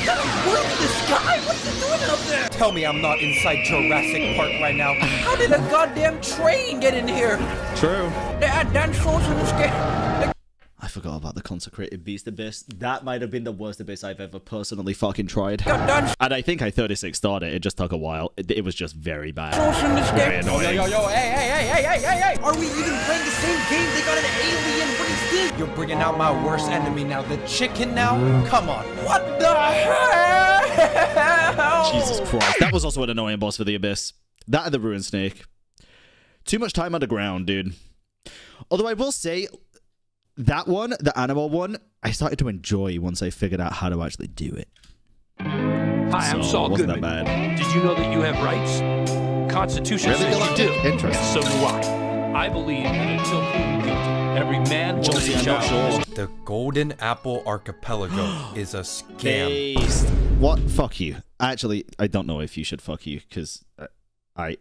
Where's this guy? What's he doing up there? Tell me I'm not inside Jurassic Park right now. How did a goddamn train get in here? True. They had dinosaurs in this game. I forgot about the consecrated beast abyss. That might have been the worst abyss I've ever personally fucking tried. And I think I 36 started. It just took a while. It, it was just very bad. Very game. Yo, yo, yo, hey, hey, hey, hey, hey, hey! Are we even playing the same game? They got an alien. What is this? You're bringing out my worst enemy now. The chicken now? Come on. What the hell? Jesus Christ. That was also an annoying boss for the Abyss. That and the Ruin Snake. Too much time underground, dude. Although I will say, that one, the animal one, I started to enjoy once I figured out how to actually do it. Hi, I'm So, Saul it wasn't Goodman. that bad. Did you know that you have rights? Constitution Really, says you do. Interesting. And so do I. I believe that until proven guilty, every man, woman, Jonesy, and I'm child sure. The Golden Apple Archipelago is a scam. Based. What? Fuck you. Actually, I don't know if you should fuck you because uh, I.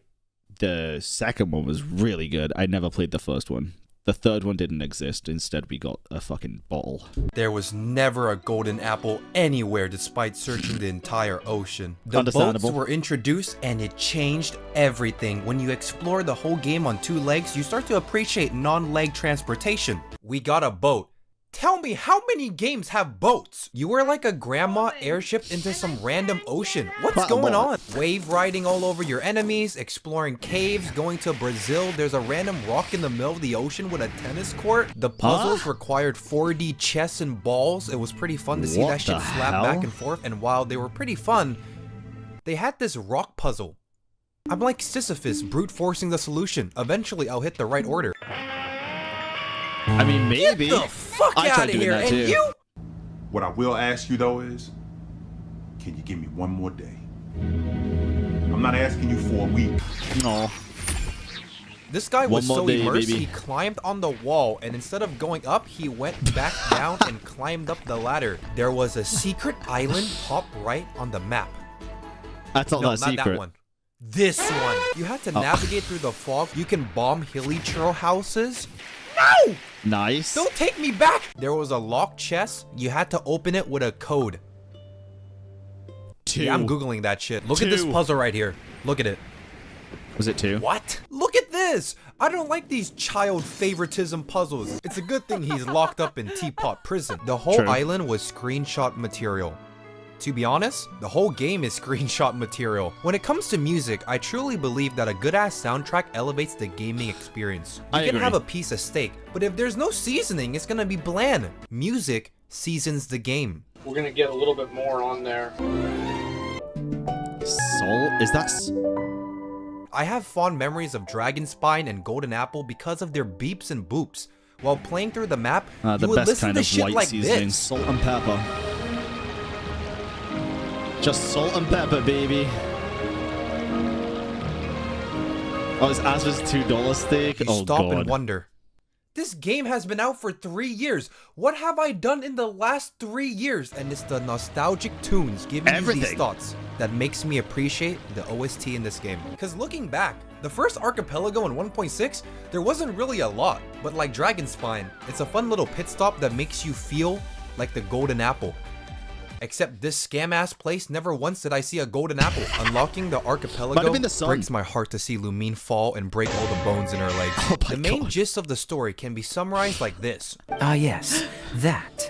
The second one was really good. I never played the first one. The third one didn't exist. Instead, we got a fucking bottle. There was never a golden apple anywhere despite searching the entire ocean. The boats were introduced and it changed everything. When you explore the whole game on two legs, you start to appreciate non-leg transportation. We got a boat. Tell me, how many games have boats? You were like a grandma airshipped into some random ocean. What's going on? Wave riding all over your enemies, exploring caves, going to Brazil. There's a random rock in the middle of the ocean with a tennis court. The puzzles required 4D chess and balls. It was pretty fun to see What that shit the slap hell? back and forth. And while they were pretty fun, they had this rock puzzle. I'm like Sisyphus, brute forcing the solution. Eventually, I'll hit the right order. I mean, maybe. Get the fuck I tried out of doing here! that And too. you? What I will ask you though is, can you give me one more day? I'm not asking you for a week. No. This guy One was so day, immersed, baby. he climbed on the wall, and instead of going up, he went back down and climbed up the ladder. There was a secret island top right on the map. That's not no, that not secret. that one. This one. You had to Oh. navigate through the fog. You can bomb hilichurl houses. No! Nice. Don't take me back! There was a locked chest. You had to open it with a code. Two. Yeah, I'm googling that shit. Look at this puzzle right here. Look at it. Was it two? What? Look at this! I don't like these child favoritism puzzles. It's a good thing he's locked up in Teapot Prison. The whole True. island was screenshot material. To be honest, the whole game is screenshot material. When it comes to music, I truly believe that a good ass soundtrack elevates the gaming experience. You I can agree. have a piece of steak, but if there's no seasoning, it's gonna be bland. Music seasons the game. We're gonna get a little bit more on there. Soul? Is that? I have fond memories of Dragon Spine and Golden Apple because of their beeps and boops. While playing through the map, Uh, the you would best listen kind to of shit white like seasoning. this. Salt and pepper. Just salt and pepper, baby. Oh, it's Asper's two dollar steak. You oh stop god. and wonder. This game has been out for three years. What have I done in the last three years? And it's the nostalgic tunes giving you these thoughts that makes me appreciate the OST in this game. Because looking back, the first archipelago in 1.6, there wasn't really a lot. But like Dragon Spine, it's a fun little pit stop that makes you feel like the golden apple. Except this scam ass place, never once did I see a golden apple. Unlocking the archipelago been the breaks my heart to see Lumine fall and break all the bones in her legs. Oh the main gist of the story can be summarized like this. Ah, yes, that.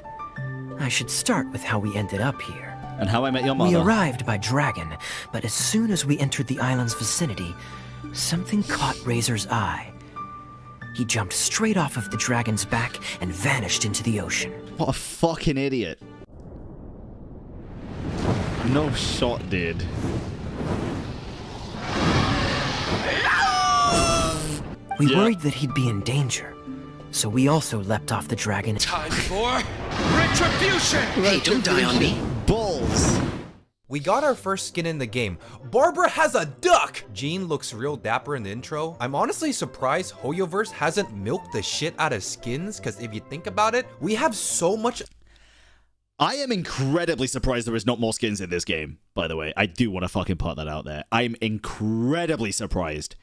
I should start with how we ended up here. And how I met your mother. We arrived by dragon, but as soon as we entered the island's vicinity, something caught Razor's eye. He jumped straight off of the dragon's back and vanished into the ocean. What a fucking idiot. No shot, dude. We Yeah. worried that he'd be in danger, so we also leapt off the dragon. Time for retribution! Hey, don't die on me. Balls. We got our first skin in the game. Barbara has a duck! Jean looks real dapper in the intro. I'm honestly surprised Hoyoverse hasn't milked the shit out of skins, because if you think about it, we have so much I am incredibly surprised there is not more skins in this game, by the way. I do want to fucking put that out there. I'm incredibly surprised.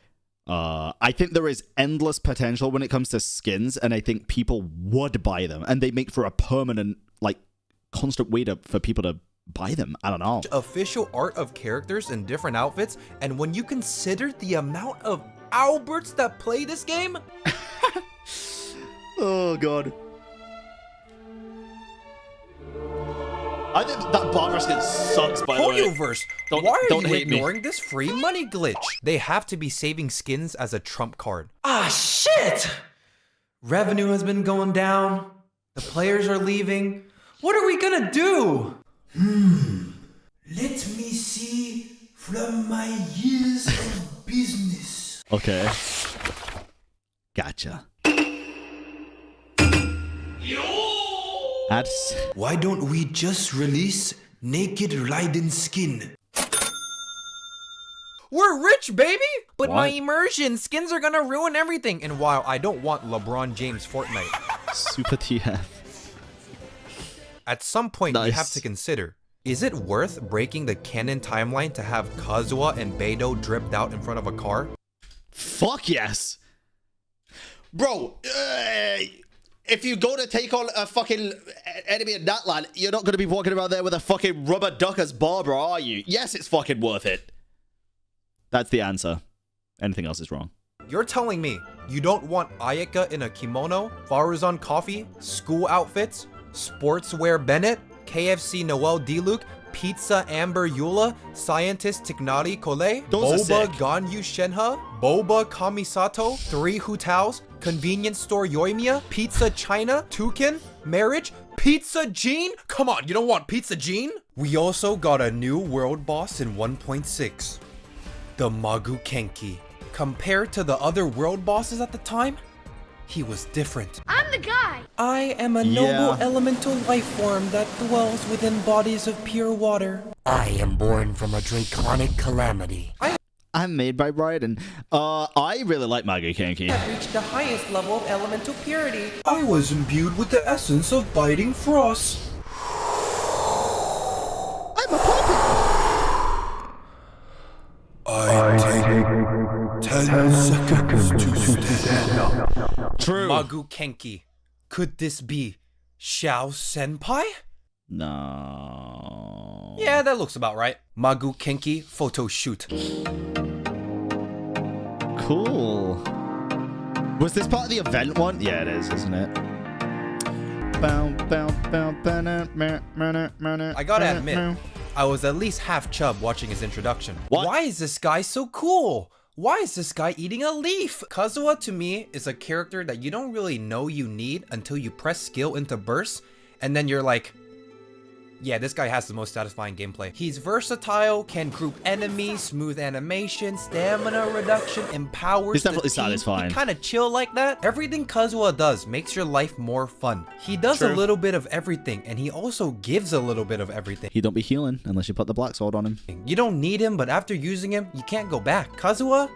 Uh, I think there is endless potential when it comes to skins, and I think people would buy them, and they make for a permanent, like, constant way to, for people to buy them. I don't know. official art of characters in different outfits, and when you consider the amount of Alberts that play this game, Oh, God. I think that Barbara skin sucks, by the way. Hoyoverse, Don't- why are don't you hate me. ignoring this free money glitch? They have to be saving skins as a trump card. Ah, shit! Revenue has been going down. The players are leaving. What are we gonna do? Hmm. Let me see from my years of business. Okay. Gotcha. That's Why don't we just release Naked Raiden skin? We're rich, baby! But my immersion skins are gonna ruin everything. And while I don't want LeBron James Fortnite, super TF. at some point you have to consider is it worth breaking the canon timeline to have Kazuha and Beidou dripped out in front of a car? Fuck yes. Bro, uh, if you go to take on a fucking enemy in that land, you're not going to be walking around there with a fucking rubber duck as Barbara, are you? Yes, it's fucking worth it. That's the answer. Anything else is wrong. You're telling me You don't want Ayaka in a kimono, Faruzan coffee, school outfits, sportswear Bennett, KFC Noelle Diluc, Pizza Amber Eula, Scientist Tighnari Collei, Boba. Ganyu Shenhe, Boba Kamisato, Three Hutaos, Convenience Store Yoimiya, Pizza China, Toucan, Marriage, Pizza Jean? Come on, you don't want Pizza Jean? We also got a new world boss in 1.6. The Magu Kenki. Compared to the other world bosses at the time, he was different. I'm the guy! I am a Yeah. noble elemental life form that dwells within bodies of pure water. I am born from a draconic calamity. I'm made by Raiden. Uh, I really like Magu Kenki. have reached the highest level of elemental purity. I was imbued with the essence of biting frost. True. Magu Kenki. Could this be Xiao Senpai? No. Yeah, that looks about right. Magu Kenki photo shoot. Cool. Was this part of the event one? Yeah, it is, isn't it? I gotta admit, I was at least half chub watching his introduction. What? Why is this guy so cool? Why is this guy eating a leaf? Kazuha to me is a character that you don't really know you need until you press skill into burst, and then you're like, yeah, this guy has the most satisfying gameplay. He's versatile, can group enemies, smooth animation, stamina reduction, empowers He's definitely the team. satisfying. He kind of chill like that. Everything Kazuha does makes your life more fun. He does a little bit of everything, and he also gives a little bit of everything. He don't be healing unless you put the black sword on him. You don't need him, but after using him, you can't go back. Kazuha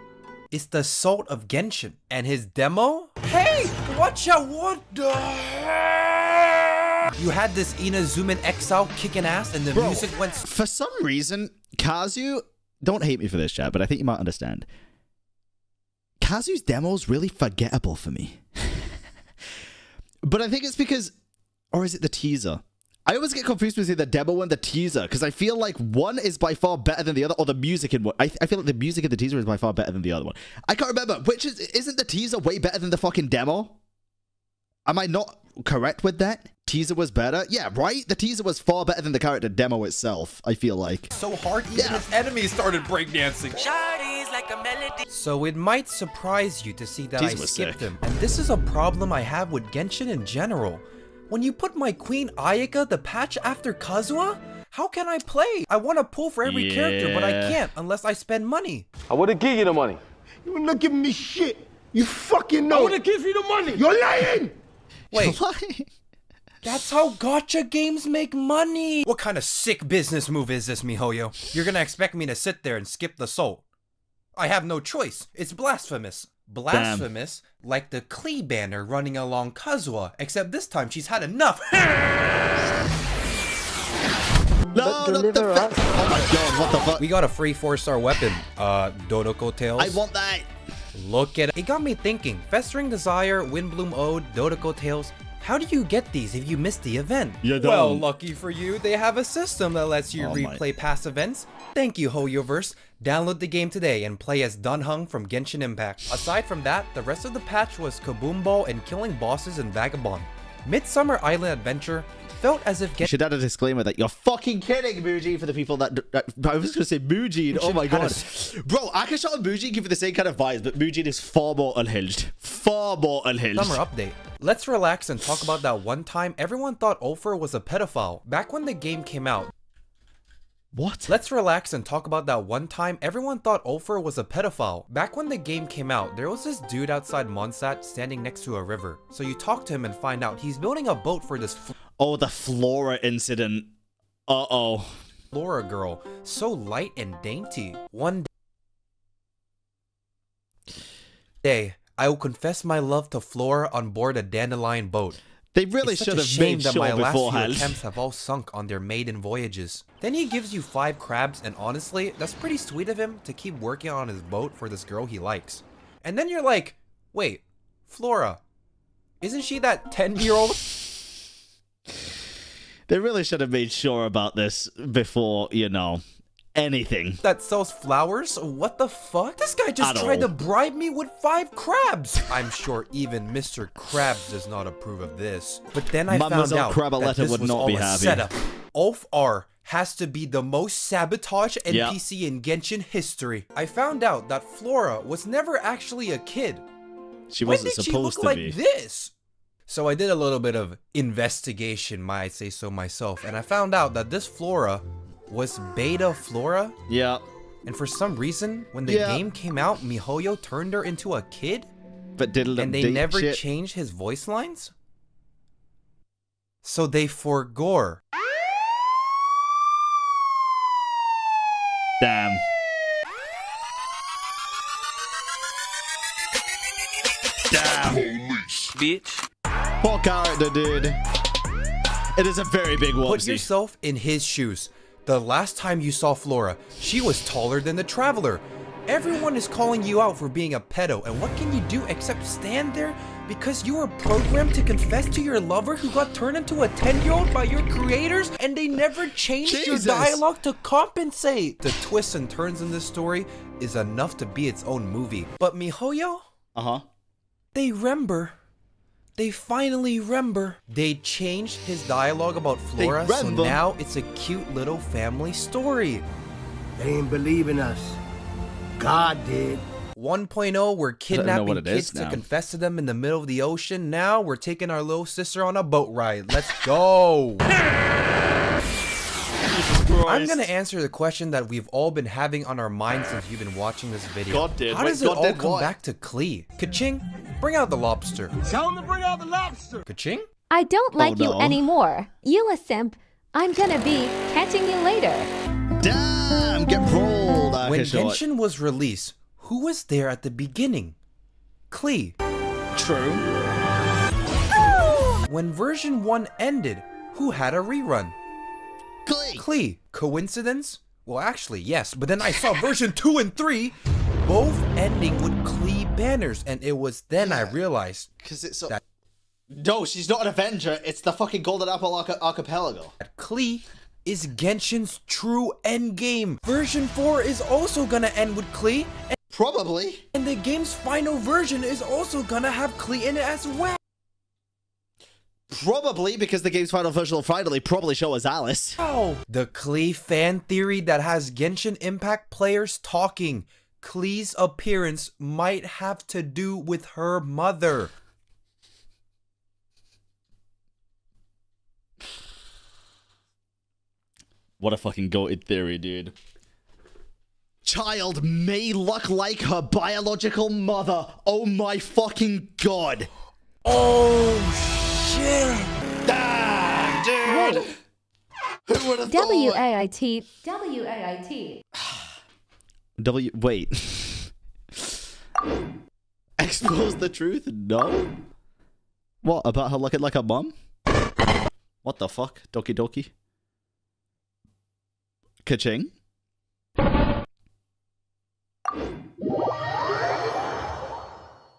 is the salt of Genshin, and his demo? Hey, watch out! What the heck? You had this Inazuman Exile kicking ass, and the Bro, music went. For some reason, Kazu, don't hate me for this, chat, but I think you might understand. Kazu's demo's really forgettable for me. but I think it's because, or is it the teaser? I always get confused between the demo and the teaser because I feel like one is by far better than the other, or the music in one. I, I feel like the music in the teaser is by far better than the other one. I can't remember which is. Isn't the teaser way better than the fucking demo? Am I not correct with that? Teaser was better? Yeah, right? The teaser was far better than the character demo itself, I feel like. so hard even his enemies started breakdancing. So it might surprise you to see that Teaser I skipped sick. him. And this is a problem I have with Genshin in general. When you put my queen Ayaka the patch after Kazuha, how can I play? I want to pull for every character, but I can't unless I spend money. I would have give you the money. You're not giving me shit. You fucking know. I would have give you the money. You're lying. Wait, that's how gacha games make money. What kind of sick business move is this, Mihoyo? You're gonna expect me to sit there and skip the soul? I have no choice. It's blasphemous. Blasphemous, like the Klee banner running along Kazuha, except this time she's had enough. No, not the fa- Oh my god, what the fuck? we got a free four-star weapon, uh, Dodoko Tales. I want that. Look at it. It got me thinking. Festering Desire, Windblume Ode, Dodoko Tales. How do you get these if you missed the event? You Well, don't. lucky for you, they have a system that lets you Oh my- replay past events. Thank you, HoYoverse. Download the game today and play as Dunhung from Genshin Impact. Aside from that, the rest of the patch was Kaboom Ball and killing bosses in Vagabond. Midsummer Island Adventure felt as if You should add a disclaimer that you're fucking kidding, Muji, for the people that. that uh, I was gonna say Muji. Oh my god. a- Bro, Akashot and Mujin give you the same kind of vibes, but Muji is far more unhinged. Far more unhinged. Summer update. Let's relax and talk about that one time everyone thought Ulfr was a pedophile. Back when the game came out, What? Let's relax and talk about that one time everyone thought Ulfr was a pedophile. Back when the game came out, there was this dude outside Mondstadt standing next to a river. So you talk to him and find out he's building a boat for this Oh, the Flora incident. Uh oh. Flora girl, so light and dainty. One day, I will confess my love to Flora on board a dandelion boat. They really It's should have made that sure my last few attempts have all sunk on their maiden voyages. Then he gives you five crabs, and honestly, that's pretty sweet of him to keep working on his boat for this girl he likes. And then you're like, wait, Flora, isn't she that 10 year old? They really should have made sure about this before, you know, anything. that sells flowers? What the fuck? This guy just At tried all. to bribe me with five crabs. I'm sure even Mr. Krabs does not approve of this. But then I found Mademoiselle out Krabaletta that this would was not all be a happy. setup. Ulfr has to be the most sabotage Yeah. NPC in Genshin history. I found out that Flora was never actually a kid. She when wasn't did she supposed look to like be. this? So I did a little bit of investigation, might I say so myself, and I found out that this Flora was Beta Flora. Yeah. And for some reason, when the Yeah. game came out, Mihoyo turned her into a kid, But did it and they never shit? changed his voice lines. So they forgore. Damn. Damn. Bitch. Poor character, dude. It is a very big one. Put whoopsie. yourself in his shoes. The last time you saw Flora, she was taller than the Traveler. Everyone is calling you out for being a pedo, and what can you do except stand there because you were programmed to confess to your lover who got turned into a 10 year old by your creators and they never changed your dialogue to compensate? The twists and turns in this story is enough to be its own movie. But Mihoyo? Uh huh. They remember. They finally remember. They changed his dialogue about Flora, so now it's a cute little family story. They ain't believe in us. God did. 1.0, we're kidnapping what it is kids to confess to them in the middle of the ocean. Now we're taking our little sister on a boat ride. Let's go. I'm gonna answer the question that we've all been having on our minds since you've been watching this video. God did. How Wait, does it God all come what? back to Klee? Kaching, bring out the lobster. Tell him to bring out the lobster. Kaching? I don't oh, like you no. anymore. You a simp. I'm gonna be catching you later. Damn. Get rolled. When Akashot. Genshin was released, who was there at the beginning? Klee. True. When version 1 ended, who had a rerun? Klee. Klee. Coincidence? Well, actually, yes, but then I saw version 2 and 3 both ending with Klee banners, and it was then I realized Because it's so. that No, she's not an Avenger. It's the fucking Golden Apple Arch- Archipelago. Klee is Genshin's true endgame. Version 4 is also gonna end with Klee, and, Probably. and the game's final version is also gonna have Klee in it as well. Probably because the game's final version will finally probably show us Alice. Oh, the Klee fan theory that has Genshin Impact players talking. Klee's appearance might have to do with her mother. What a fucking goated theory, dude. Child may look like her biological mother. Oh my fucking god. Oh shit! Damn, dude. Who would have W? A I T. W A I T. W. Wait. Expose the truth? No. What about her looking like a mum? What the fuck? Doki Doki. Kaching.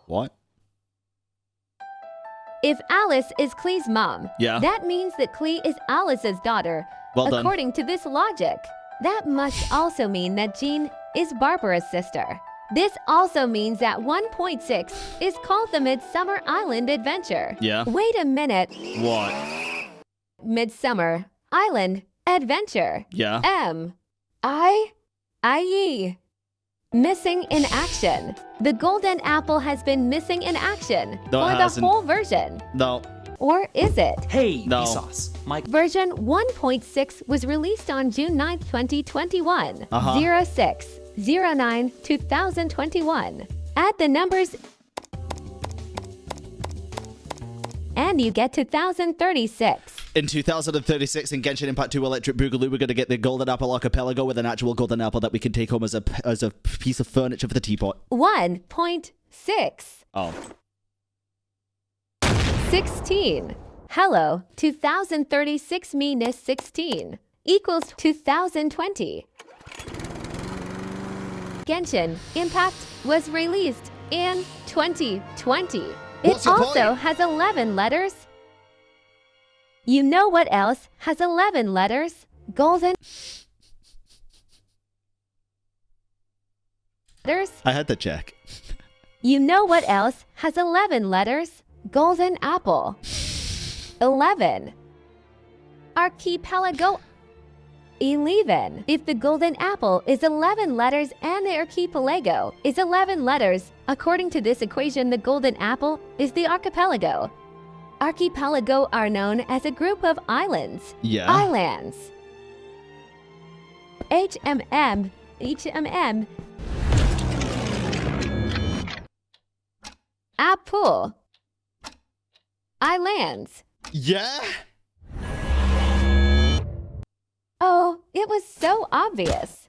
What? If Alice is Klee's mom, Yeah. that means that Klee is Alice's daughter. Well done. according to this logic. That must also mean that Jean is Barbara's sister. This also means that 1.6 is called the Midsummer Island Adventure. Yeah. Wait a minute. What? Midsummer Island Adventure. Yeah. M. I. I. E. Missing in action. The golden apple has been missing in action No, for the whole version. No. Or is it? Hey, No. Vsauce. Mike. Version 1.6 was released on June 9, 2021. Uh-huh. 06 09 2021. Add the numbers and you get 2036. In 2036, in Genshin Impact 2 Electric Boogaloo, we're going to get the Golden Apple Archipelago with an actual golden apple that we can take home as a, as a piece of furniture for the teapot. 1.6. Oh. 16. Hello, 2036 minus 16 equals 2020. Genshin Impact was released in 2020. It also has 11 letters. You know what else has 11 letters? Golden. Letters. I had to check. you know what else has 11 letters? Golden apple. 11. Archipelago 11. If the golden apple is 11 letters and the archipelago is 11 letters, according to this equation, the golden apple is the archipelago. Archipelago are known as a group of islands. Yeah. Islands. HMM. HMM. Apple. Islands. Yeah? Oh, it was so obvious.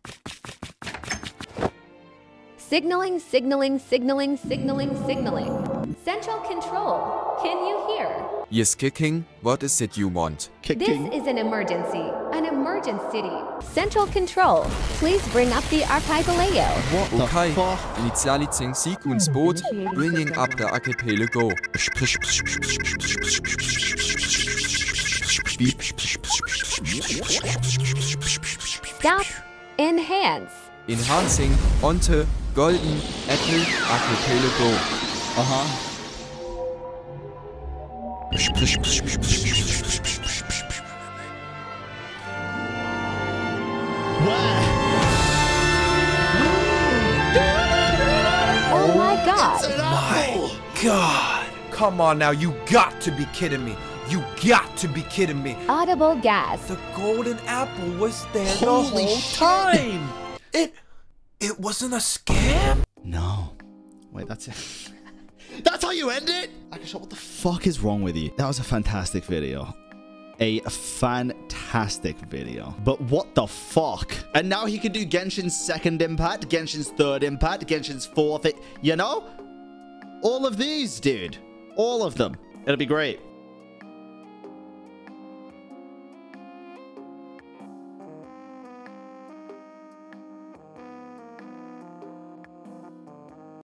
Signaling, signaling, signaling, signaling, signaling. Central control. Can you hear? Yes, kicking. What is it you want? Kicking. This is an emergency. An emergency. Central control. Please bring up the archipelago. Okay. Initialising sequence boat. Bringing up the archipelago. Stop. Enhance. Enhancing onto Golden Apple Archipelago. Uh-huh. Oh my god. My God. Come on now, you got to be kidding me. You got to be kidding me. Audible gas. The golden apple was there Holy the whole shit. time. It it wasn't a scam? No. Wait, that's it. that's how you end it? Akashot, what the fuck is wrong with you? That was a fantastic video. A fantastic video. But what the fuck? And now he can do Genshin's second impact, Genshin's third impact, Genshin's fourth. It, you know? All of these, dude. All of them. It'll be great.